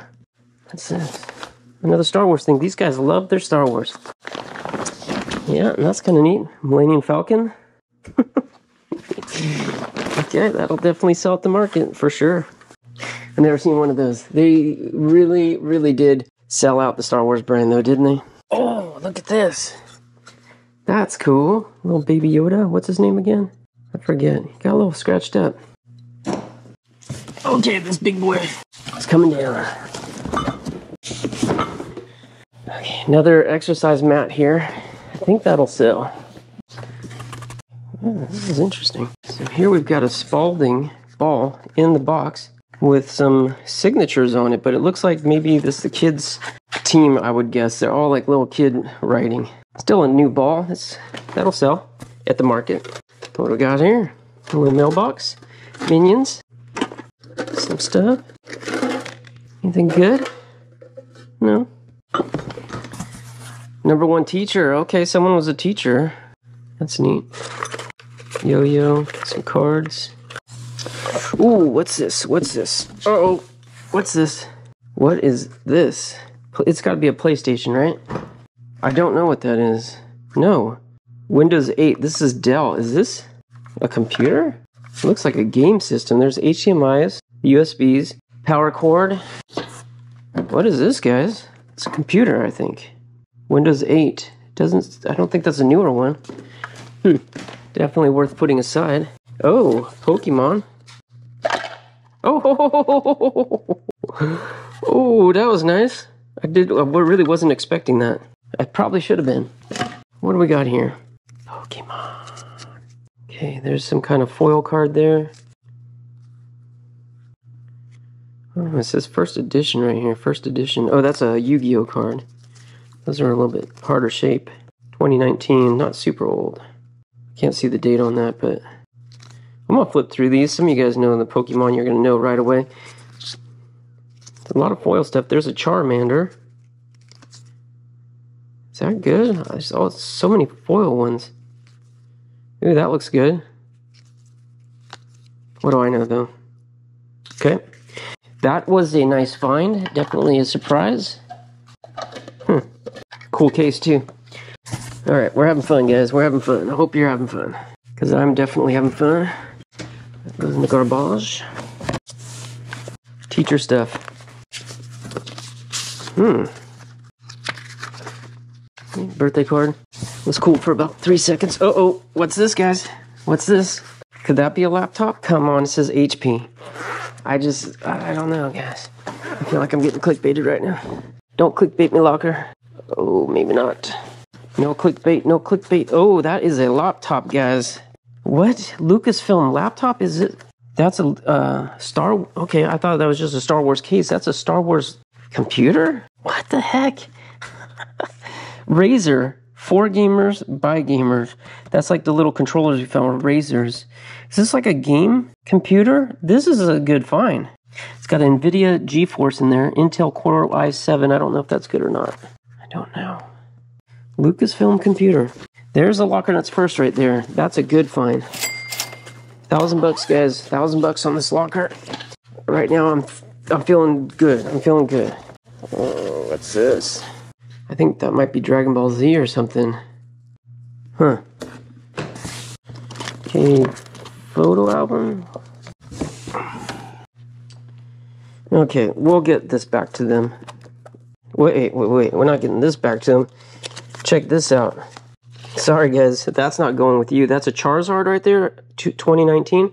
What's this? Another Star Wars thing. These guys love their Star Wars. Yeah, and that's kind of neat. Millennium Falcon. okay, that'll definitely sell at the market for sure. I've never seen one of those. They really, really did sell out the Star Wars brand, though, didn't they? Oh, look at this. That's cool. Little baby Yoda. What's his name again? I forget. He got a little scratched up. Okay, this big boy is coming down. Okay, another exercise mat here. I think that'll sell. Oh, this is interesting. So here we've got a Spalding ball in the box with some signatures on it, but it looks like maybe this is the kids' team, I would guess. They're all like little kid writing. Still a new ball. It's, that'll sell at the market. What do we got here? A little mailbox. Minions. Some stuff. Anything good? No. Number one teacher. Okay, someone was a teacher. That's neat. Yo-yo. Some cards. Ooh, what's this? What's this? Uh oh. What's this? What is this? It's got to be a PlayStation, right? I don't know what that is. No. Windows 8. This is Dell. Is this a computer? It looks like a game system. There's HDMI's, USBs, power cord. What is this, guys? It's a computer, I think. Windows 8. Doesn't I don't think that's a newer one. Hmm. Definitely worth putting aside. Oh, Pokemon. Oh, oh, that was nice. I did. I really wasn't expecting that. I probably should have been. What do we got here? Pokemon. Okay, there's some kind of foil card there. Oh, it says first edition right here. First edition. Oh, that's a Yu-Gi-Oh card. Those are a little bit harder shape. 2019, not super old. Can't see the date on that, but I'm gonna flip through these. Some of you guys know in the Pokemon you're gonna know right away. A lot of foil stuff. There's a Charmander. Is that good? I saw so many foil ones. Ooh, that looks good. What do I know though? Okay. That was a nice find. Definitely a surprise. Hmm. Cool case, too. All right, we're having fun, guys. We're having fun. I hope you're having fun. Because I'm definitely having fun. Goes in the garbage. Teacher stuff. Hmm. Birthday card. Was cool for about three seconds. Uh oh, what's this, guys? What's this? Could that be a laptop? Come on, it says HP. I just, I don't know, guys. I feel like I'm getting clickbaited right now. Don't clickbait me, locker. Oh, maybe not. No clickbait, no clickbait. Oh, that is a laptop, guys. What? Lucasfilm laptop? Is it? That's a uh, Star. Okay, I thought that was just a Star Wars case. That's a Star Wars computer? What the heck? Razer for gamers by gamers. That's like the little controllers we found, Razers. Is this like a game computer? This is a good find. It's got NVIDIA GeForce in there, Intel Core i7. I don't know if that's good or not. I don't know. Lucasfilm computer. There's a Locker Nuts purse right there. That's a good find. Thousand bucks, guys. Thousand bucks on this locker. Right now, I'm I'm feeling good. I'm feeling good. Oh, what's this? I think that might be Dragon Ball Z or something. Huh. Okay, photo album. Okay, we'll get this back to them. Wait, wait, wait. We're not getting this back to them. Check this out. Sorry, guys. That's not going with you. That's a Charizard right there, 2019.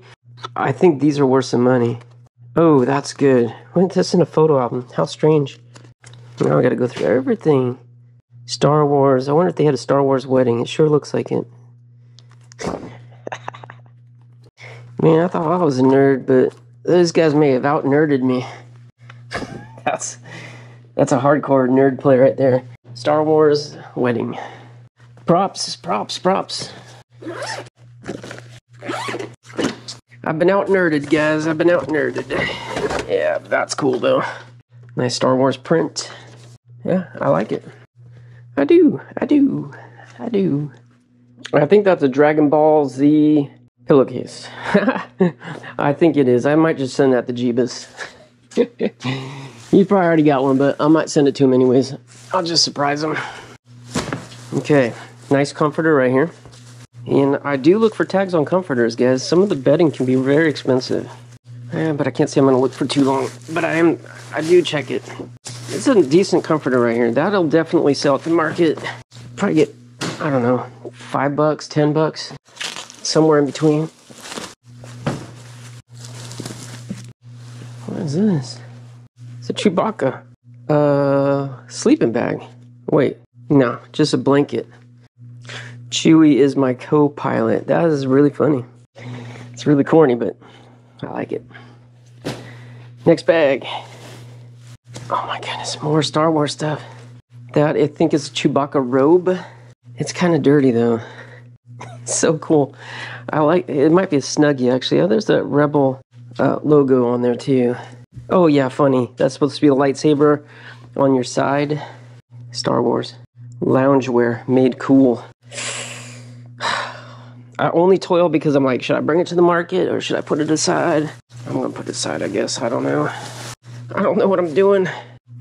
I think these are worth some money. Oh, that's good. Wait, this in a photo album. How strange. Now I gotta go through everything. Star Wars. I wonder if they had a Star Wars wedding. It sure looks like it. Man, I thought I was a nerd, but those guys may have out nerded me. that's that's a hardcore nerd play right there. Star Wars wedding. Props, props, props. I've been out nerded, guys. I've been out nerded. Yeah, that's cool though. Nice Star Wars print. Yeah, I like it. I do. I do. I do. I think that's a Dragon Ball Z pillowcase. I think it is. I might just send that to Jeebus. He probably already got one, but I might send it to him anyways. I'll just surprise him. Okay, nice comforter right here. And I do look for tags on comforters, guys. Some of the bedding can be very expensive. Yeah, but I can't say I'm gonna look for too long. But I am, I do check it. It's a decent comforter right here. That'll definitely sell at the market. Probably get, I don't know, five bucks, ten bucks, somewhere in between. What is this? It's a Chewbacca. Uh, sleeping bag. Wait, no, just a blanket. Chewie is my co-pilot. That is really funny. It's really corny, but I like it. Next bag. Oh my goodness, more Star Wars stuff. That I think is a Chewbacca robe. It's kind of dirty though. so cool. I like it. Might be a Snuggie actually. Oh, there's the Rebel uh, logo on there too. Oh yeah, funny. That's supposed to be a lightsaber on your side. Star Wars loungewear made cool. I only toil because I'm like, should I bring it to the market or should I put it aside? I'm gonna put it aside, I guess. I don't know. I don't know what I'm doing.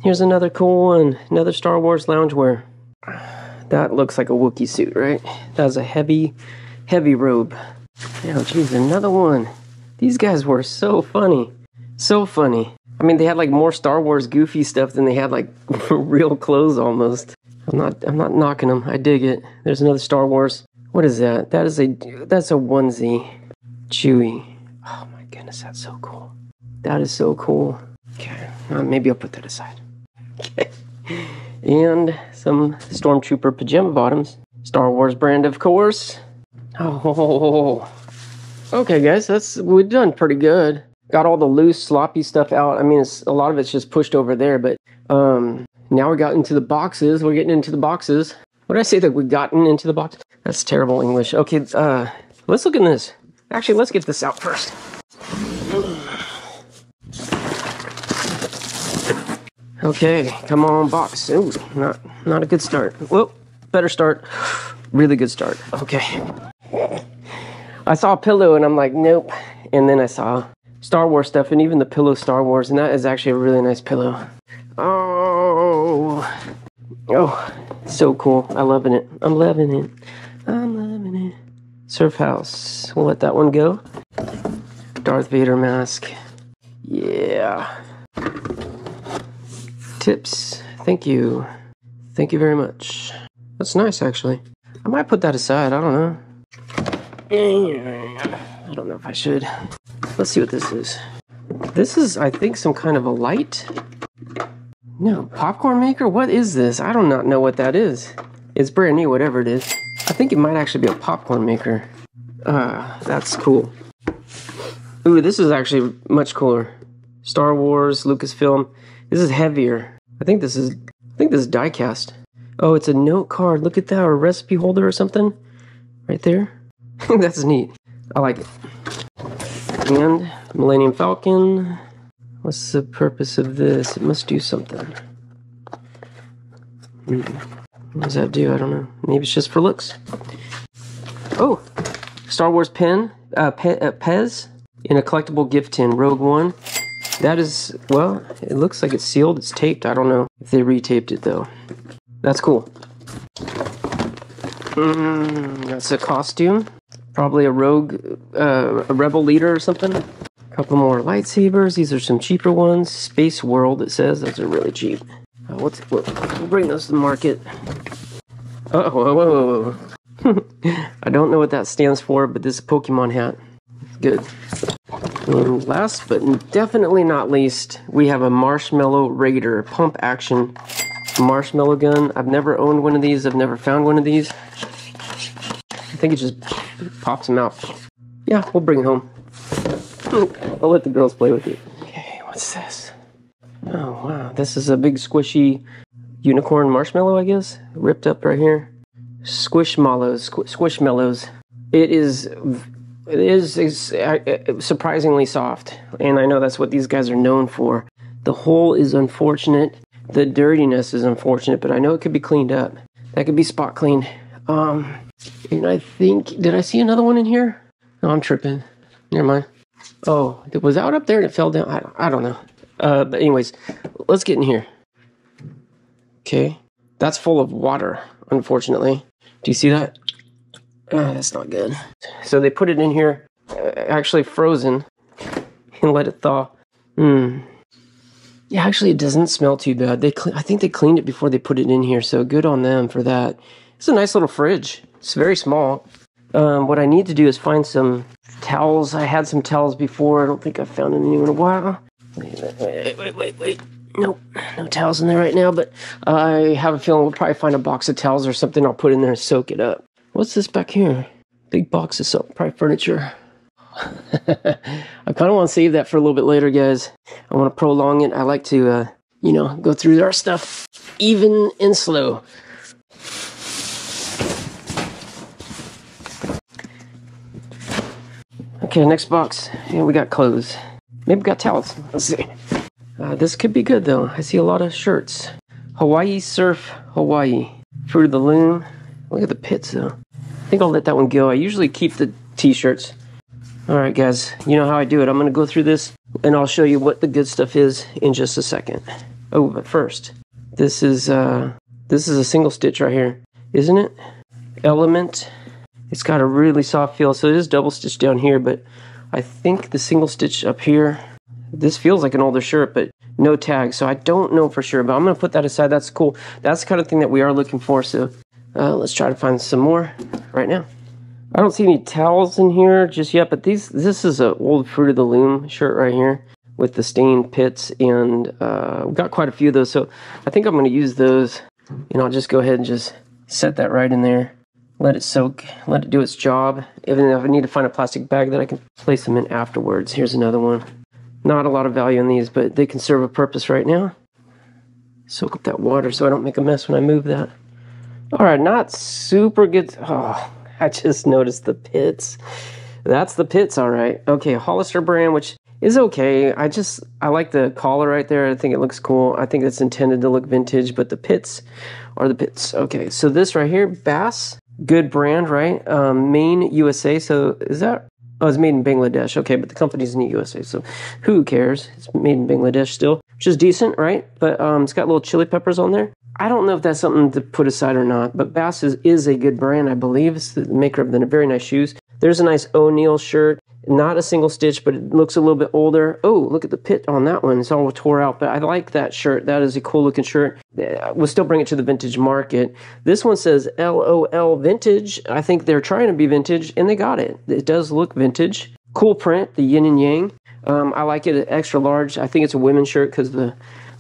Here's another cool one. Another Star Wars loungewear. That looks like a Wookiee suit, right? That's a heavy, heavy robe. Oh, geez, another one. These guys were so funny. So funny. I mean, they had like more Star Wars goofy stuff than they had like real clothes almost. I'm not, I'm not knocking them. I dig it. There's another Star Wars. What is that? That is a, that's a onesie. Chewy. Oh my goodness, that's so cool. That is so cool. Okay, uh, maybe I'll put that aside. Okay. And some Stormtrooper pajama bottoms. Star Wars brand, of course. Oh, okay, guys, that's we've done pretty good. Got all the loose, sloppy stuff out. I mean, it's, a lot of it's just pushed over there, but um, now we got into the boxes. We're getting into the boxes. What did I say that we've gotten into the box? That's terrible English. Okay, uh, let's look at this. Actually, let's get this out first. Okay, come on, box. Ooh, not not a good start. Well, better start. Really good start. Okay. I saw a pillow and I'm like, nope. And then I saw Star Wars stuff, and even the pillow Star Wars, and that is actually a really nice pillow. Oh, oh, so cool! I'm loving it. I'm loving it. I'm loving it. Surf House. We'll let that one go. Darth Vader mask. Yeah. Tips. Thank you. Thank you very much. That's nice, actually. I might put that aside. I don't know. I don't know if I should. Let's see what this is. This is, I think, some kind of a light. No, popcorn maker? What is this? I do not know what that is. It's brand new, whatever it is. I think it might actually be a popcorn maker. Uh, that's cool. Ooh, this is actually much cooler. Star Wars, Lucasfilm. This is heavier. I think this is I think this is diecast. Oh, it's a note card. Look at that, or a recipe holder or something. Right there. That's neat. I like it. And Millennium Falcon. What's the purpose of this? It must do something. Hmm. What does that do? I don't know. Maybe it's just for looks. Oh, Star Wars pen, uh, Pe- uh, Pez in a collectible gift tin, Rogue One. That is, well, it looks like it's sealed. It's taped. I don't know if they retaped it though. That's cool. Mm, that's a costume. Probably a rogue, uh, a rebel leader or something. Couple more lightsabers. These are some cheaper ones. Space World, it says. Those are really cheap. Uh, what's, what, we'll bring those to the market. Oh, whoa, whoa, whoa. I don't know what that stands for, but this Pokemon hat. Good. And last but definitely not least, we have a Marshmallow Raider pump action marshmallow gun. I've never owned one of these. I've never found one of these. I think it just pops them out. Yeah, we'll bring it home. I'll let the girls play with you. Okay, what's this? Oh, wow. This is a big squishy unicorn marshmallow, I guess. Ripped up right here. Squishmallows. Squishmallows. It is it is, is uh, surprisingly soft, and I know that's what these guys are known for. The hole is unfortunate. The dirtiness is unfortunate, but I know it could be cleaned up. That could be spot cleaned. Um, and I think did I see another one in here? No, I'm tripping. Never mind. Oh, it was out up there and it fell down. I, I don't know. Uh, but anyways, let's get in here. Okay, that's full of water. Unfortunately, do you see that? Oh, that's not good. So they put it in here, uh, actually frozen, and let it thaw. Hmm. Yeah, actually, it doesn't smell too bad. They, I think they cleaned it before they put it in here, so good on them for that. It's a nice little fridge. It's very small. Um, what I need to do is find some towels. I had some towels before. I don't think I've found any in a while. Wait, wait, wait, wait. Nope, no towels in there right now, but I have a feeling we'll probably find a box of towels or something I'll put in there and soak it up. What's this back here? Big box of something, probably furniture. I kind of want to save that for a little bit later, guys. I want to prolong it. I like to, uh, you know, go through our stuff even and slow. Okay, next box. Yeah, we got clothes. Maybe we got towels. Let's see. Uh, this could be good though. I see a lot of shirts. Hawaii Surf Hawaii. Fruit of the Loom. Look at the pits though. I think I'll let that one go. I usually keep the t-shirts. All right, guys, you know how I do it. I'm going to go through this and I'll show you what the good stuff is in just a second. Oh, but first, this is uh this is a single stitch right here, isn't it? Element. It's got a really soft feel. So it is double stitched down here, but I think the single stitch up here, this feels like an older shirt, but no tag. So I don't know for sure, but I'm going to put that aside. That's cool. That's the kind of thing that we are looking for. So uh, let's try to find some more right now. I don't see any towels in here just yet, but these this is a old Fruit of the Loom shirt right here with the stained pits, and uh, got quite a few of those. So I think I'm going to use those, and I'll just go ahead and just set that right in there. Let it soak, let it do its job. Even if I need to find a plastic bag that I can place them in afterwards. Here's another one. Not a lot of value in these, but they can serve a purpose right now. Soak up that water so I don't make a mess when I move that. All right, not super good. Oh, I just noticed the pits. That's the pits, all right. Okay, Hollister brand, which is okay. I just I like the collar right there. I think it looks cool. I think it's intended to look vintage, but the pits are the pits. Okay, so this right here, Bass, good brand, right? Um, Maine, USA. So is that Oh, it's made in Bangladesh. Okay, but the company's in the USA, so who cares? It's made in Bangladesh still, which is decent, right? But um, it's got little chili peppers on there. I don't know if that's something to put aside or not, but Bass is, is a good brand, I believe. It's the maker of the very nice shoes. There's a nice O'Neill shirt. Not a single stitch, but it looks a little bit older. Oh, look at the pit on that one. It's all tore out, but I like that shirt. That is a cool looking shirt. We'll still bring it to the vintage market. This one says LOL vintage. I think they're trying to be vintage, and they got it. It does look vintage. Cool print, the yin and yang. Um, I like it extra large. I think it's a women's shirt because the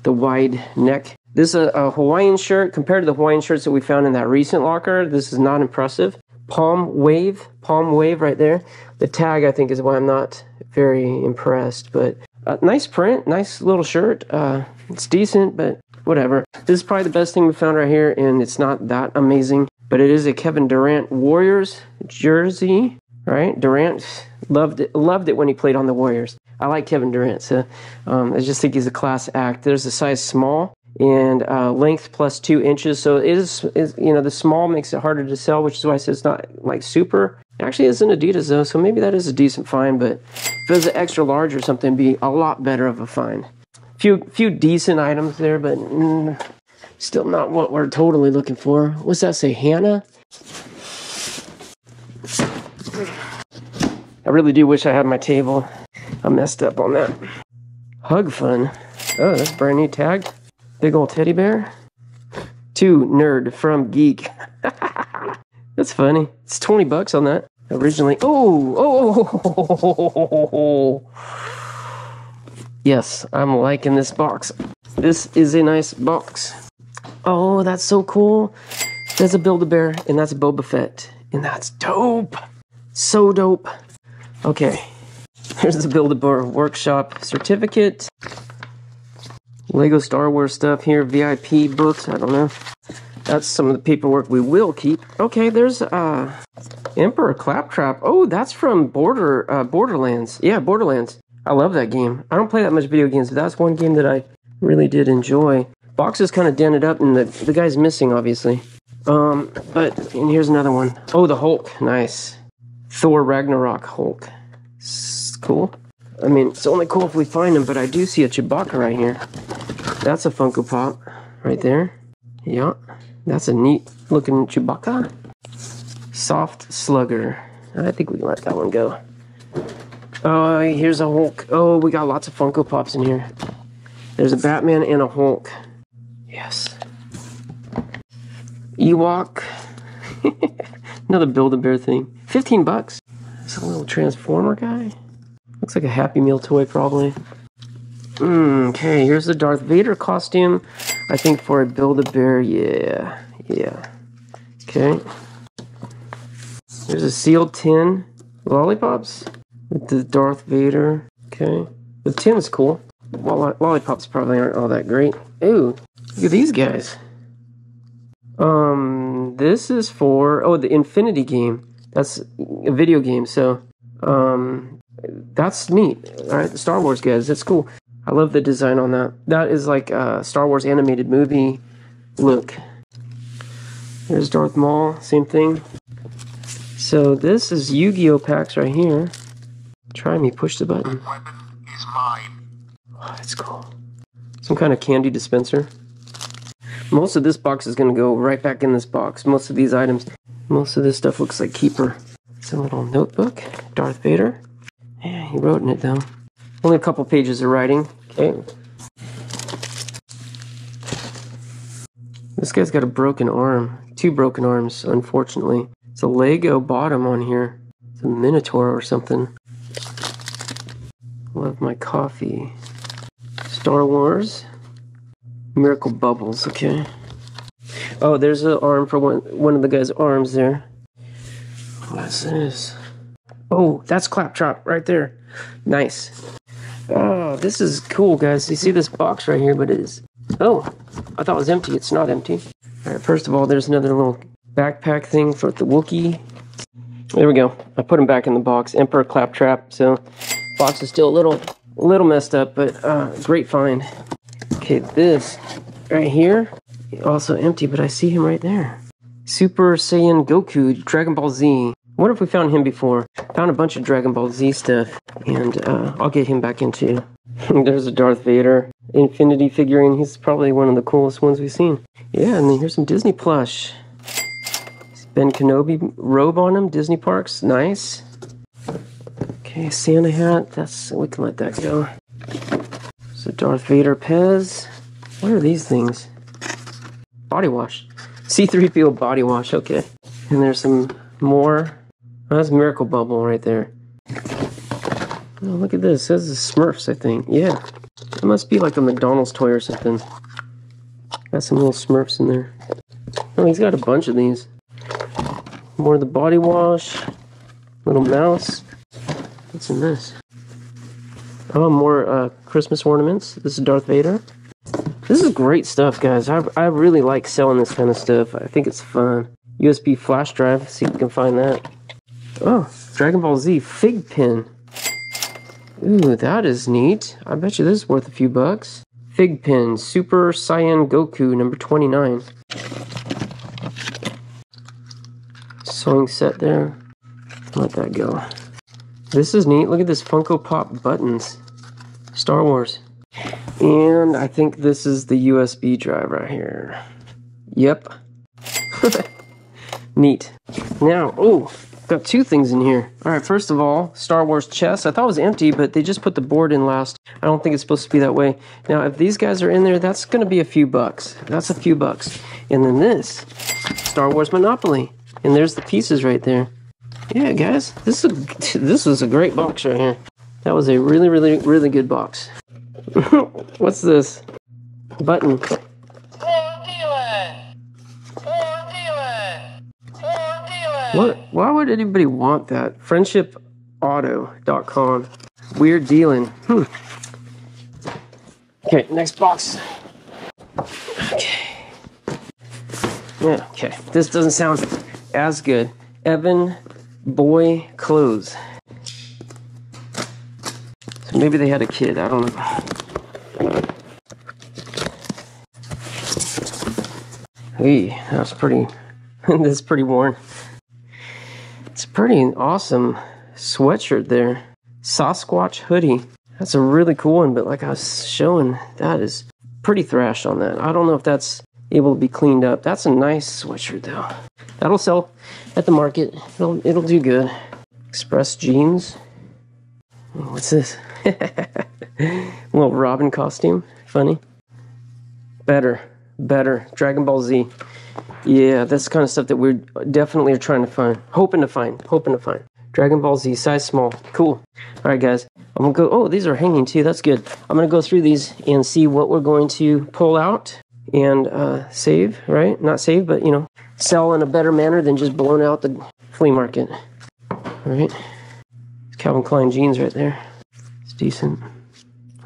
the wide neck. This is a, a Hawaiian shirt compared to the Hawaiian shirts that we found in that recent locker. This is not impressive. Palm Wave, Palm Wave right there. The tag, I think, is why I'm not very impressed. But uh, nice print, nice little shirt. Uh, it's decent, but whatever. This is probably the best thing we found right here, and it's not that amazing. But it is a Kevin Durant Warriors jersey, right? Durant loved it, loved it when he played on the Warriors. I like Kevin Durant, so um, I just think he's a class act. There's a size small, and uh, length plus two inches. So it is, is, you know, the small makes it harder to sell, which is why I said it's not like super. Actually is an Adidas though, so maybe that is a decent find. But if it was an extra large or something, be a lot better of a find. Few few decent items there, but mm, still not what we're totally looking for. What's that say, Hannah? I really do wish I had my table. I messed up on that. Hug fun. Oh, that's brand new tag. Big old teddy bear. To nerd from geek. That's funny. It's 20 bucks on that. Originally. Oh, oh, Yes, I'm liking this box. This is a nice box. Oh, that's so cool. There's a Build-A-Bear, and that's a Boba Fett. And that's dope. So dope. Okay. Here's the Build-A-Bear Workshop certificate. Lego Star Wars stuff here, VIP books, I don't know. That's some of the paperwork we will keep. Okay, there's uh Emperor Claptrap. Oh, that's from Border uh, Borderlands. Yeah, Borderlands. I love that game. I don't play that much video games, but that's one game that I really did enjoy. Box is kind of dented up, and the the guy's missing, obviously. Um, but and here's another one. Oh, the Hulk. Nice. Thor Ragnarok Hulk. Cool. I mean, it's only cool if we find him, but I do see a Chewbacca right here. That's a Funko Pop right there. Yeah, that's a neat looking Chewbacca. Soft Slugger. I think we can let that one go. Oh, here's a Hulk. Oh, we got lots of Funko Pops in here. There's a Batman and a Hulk. Yes. Ewok. Another Build-A-Bear thing. 15 bucks. It's a little Transformer guy. Looks like a Happy Meal toy, probably. Mm, okay, here's the Darth Vader costume. I think for a Build-A-Bear, yeah, yeah. Okay. There's a sealed tin. Lollipops with the Darth Vader. Okay. The tin is cool. Lollipops probably aren't all that great. Ooh, look at these guys. Um, this is for, oh, the Infinity game. That's a video game, so, um, that's neat. All right, the Star Wars guys, that's cool. I love the design on that. That is like a Star Wars animated movie look. There's Darth Maul, same thing. So this is Yu-Gi-Oh packs right here. Try me, push the button. Oh, that's cool. Some kind of candy dispenser. Most of this box is going to go right back in this box. Most of these items. Most of this stuff looks like keeper. It's a little notebook. Darth Vader. Yeah, he wrote in it though. Only a couple pages of writing. Okay. This guy's got a broken arm. Two broken arms, unfortunately. It's a Lego bottom on here. It's a Minotaur or something. Love my coffee. Star Wars. Miracle Bubbles, okay. Oh, there's an arm for one, one of the guy's arms there. What's this? Oh, that's Claptrap right there. Nice. Oh, this is cool, guys. You see this box right here, but it is... Oh, I thought it was empty. It's not empty. All right, first of all, there's another little backpack thing for the Wookiee. There we go. I put him back in the box. Emperor Claptrap. So, box is still a little, a little messed up, but uh, great find. Okay, this right here, also empty, but I see him right there. Super Saiyan Goku, Dragon Ball Z. I wonder if we found him before. Found a bunch of Dragon Ball Z stuff, and uh, I'll get him back into. There's a Darth Vader Infinity figurine. He's probably one of the coolest ones we've seen. Yeah, and then here's some Disney plush. Ben Kenobi robe on him, Disney parks, nice. Okay, Santa hat, that's, we can let that go. So Darth Vader Pez. What are these things? Body wash. C3PO body wash, okay. And there's some more. Oh, that's Miracle Bubble right there. Oh, look at this. It says the Smurfs, I think. Yeah. It must be like a McDonald's toy or something. Got some little Smurfs in there. Oh, he's got a bunch of these. More of the body wash. Little mouse. What's in this? Oh, more uh, Christmas ornaments. This is Darth Vader. This is great stuff, guys. I, I really like selling this kind of stuff. I think it's fun. USB flash drive. See if we can find that. Oh, Dragon Ball Z fig pin. Ooh, that is neat. I bet you this is worth a few bucks. Fig pin, Super Saiyan Goku, number 29. Sewing set there. Let that go. This is neat. Look at this Funko Pop buttons. Star Wars. And I think this is the USB drive right here. Yep. Neat. Now, oh, got two things in here. All right, first of all, Star Wars chest. I thought it was empty, but they just put the board in last. I don't think it's supposed to be that way. Now, if these guys are in there, that's going to be a few bucks. That's a few bucks. And then this, Star Wars Monopoly. And there's the pieces right there. Yeah, guys, this is a, this was a great box right here. That was a really, really, really good box. What's this? Button. What? Why would anybody want that? Friendshipauto.com. Weird dealing. Hmm. Okay, next box. Okay. Yeah, okay. This doesn't sound as good. Evan Boy Clothes. So maybe they had a kid. I don't know. Hey, that's pretty. that's pretty worn. Pretty awesome sweatshirt there. Sasquatch hoodie. That's a really cool one, but like I was showing, that is pretty thrashed on that. I don't know if that's able to be cleaned up. That's a nice sweatshirt though. That'll sell at the market. It'll it'll do good. Express jeans. What's this? little Robin costume. Funny. Better. Better. Dragon Ball Z. Yeah, that's the kind of stuff that we're definitely are trying to find. Hoping to find. Hoping to find. Dragon Ball Z, size small. Cool. Alright, guys. I'm gonna go. Oh, these are hanging too. That's good. I'm gonna go through these and see what we're going to pull out and uh, save, right? Not save, but you know, sell in a better manner than just blowing out the flea market. All right. Calvin Klein jeans right there. It's decent.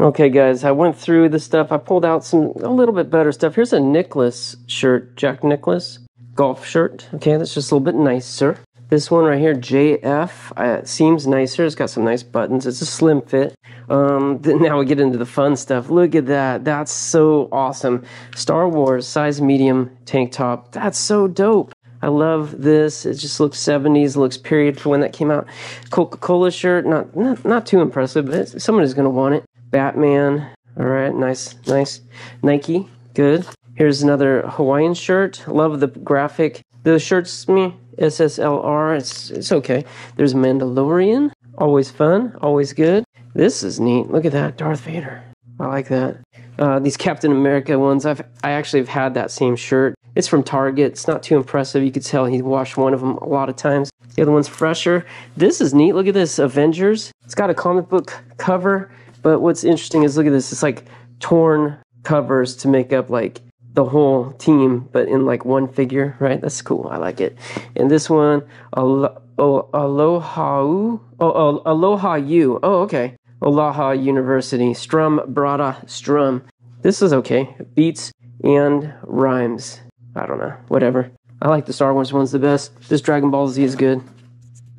Okay, guys, I went through the stuff. I pulled out some a little bit better stuff. Here's a Nicklaus shirt, Jack Nicklaus golf shirt. Okay, that's just a little bit nicer. This one right here, JF, uh, seems nicer. It's got some nice buttons. It's a slim fit. Um, now we get into the fun stuff. Look at that. That's so awesome. Star Wars size medium tank top. That's so dope. I love this. It just looks 70s, looks period for when that came out. Coca-Cola shirt, not not, not too impressive, but somebody's gonna want it. Batman. All right, nice, nice. Nike, good. Here's another Hawaiian shirt. Love the graphic. The shirt's me SSLR. It's it's okay. There's Mandalorian. Always fun. Always good. This is neat. Look at that, Darth Vader. I like that. Uh, these Captain America ones. I've I actually have had that same shirt. It's from Target. It's not too impressive. You could tell he washed one of them a lot of times. The other one's fresher. This is neat. Look at this Avengers. It's got a comic book cover, but what's interesting is look at this. It's like torn covers to make up like the whole team, but in like one figure, right? That's cool. I like it. And this one, Alo- oh, Aloha, oh, oh, Aloha U. Oh, okay. Aloha University. Strum Brada Strum. This is okay. Beats and rhymes. I don't know. Whatever. I like the Star Wars ones the best. This Dragon Ball Z is good.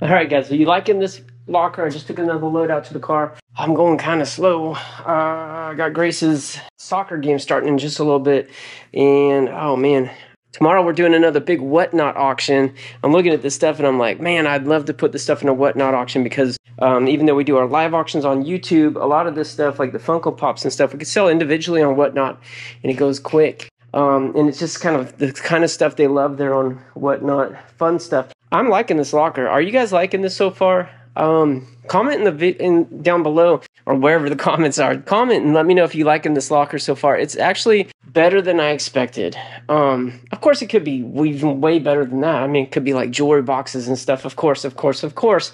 All right, guys. Are you liking this locker? I just took another load out to the car. I'm going kind of slow. Uh, I got Grace's soccer game starting in just a little bit, and oh man, Tomorrow we're doing another big whatnot auction. I'm looking at this stuff and I'm like, man, I'd love to put this stuff in a whatnot auction because um, even though we do our live auctions on YouTube, a lot of this stuff, like the Funko Pops and stuff, we could sell individually on whatnot and it goes quick. Um, and it's just kind of the kind of stuff they love there on whatnot, fun stuff. I'm liking this locker. Are you guys liking this so far? Um, comment in the vi- in down below or wherever the comments are. Comment and let me know if you liking this locker so far. It's actually better than I expected. Um, of course, it could be even way better than that. I mean, it could be like jewelry boxes and stuff. Of course, of course, of course.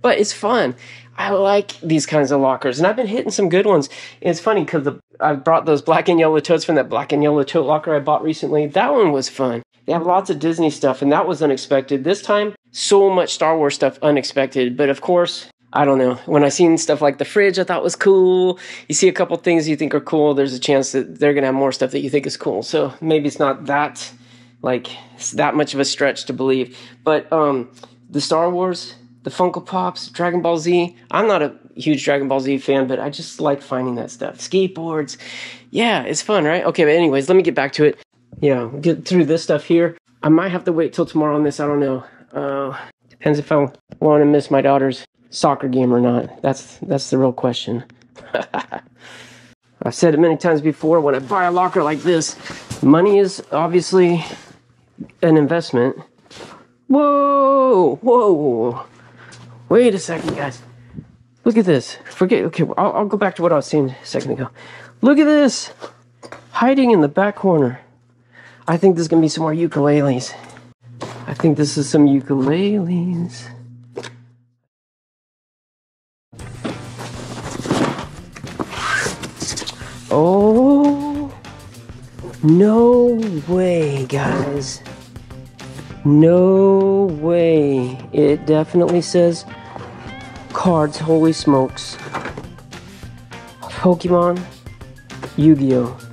But it's fun. I like these kinds of lockers, and I've been hitting some good ones. It's funny because I brought those black and yellow totes from that black and yellow tote locker I bought recently. That one was fun. They have lots of Disney stuff, and that was unexpected. This time, so much Star Wars stuff unexpected. But of course, I don't know. When I seen stuff like the fridge, I thought was cool. You see a couple things you think are cool. There's a chance that they're gonna have more stuff that you think is cool. So maybe it's not that like that much of a stretch to believe. But um, the Star Wars, the Funko Pops, Dragon Ball Z. I'm not a huge Dragon Ball Z fan, but I just like finding that stuff. Skateboards, yeah, it's fun, right? Okay, but anyways, let me get back to it. Yeah, get through this stuff here. I might have to wait till tomorrow on this. I don't know. Uh, depends if I want to miss my daughter's soccer game or not. That's that's the real question. I've said it many times before. When I buy a locker like this, money is obviously an investment. Whoa, whoa! Wait a second, guys. Look at this. Forget. Okay, I'll, I'll go back to what I was saying a second ago. Look at this, hiding in the back corner. I think there's gonna be some more ukuleles. I think this is some ukuleles. Oh, no way, guys. No way. It definitely says cards, holy smokes. Pokemon, Yu Gi Oh!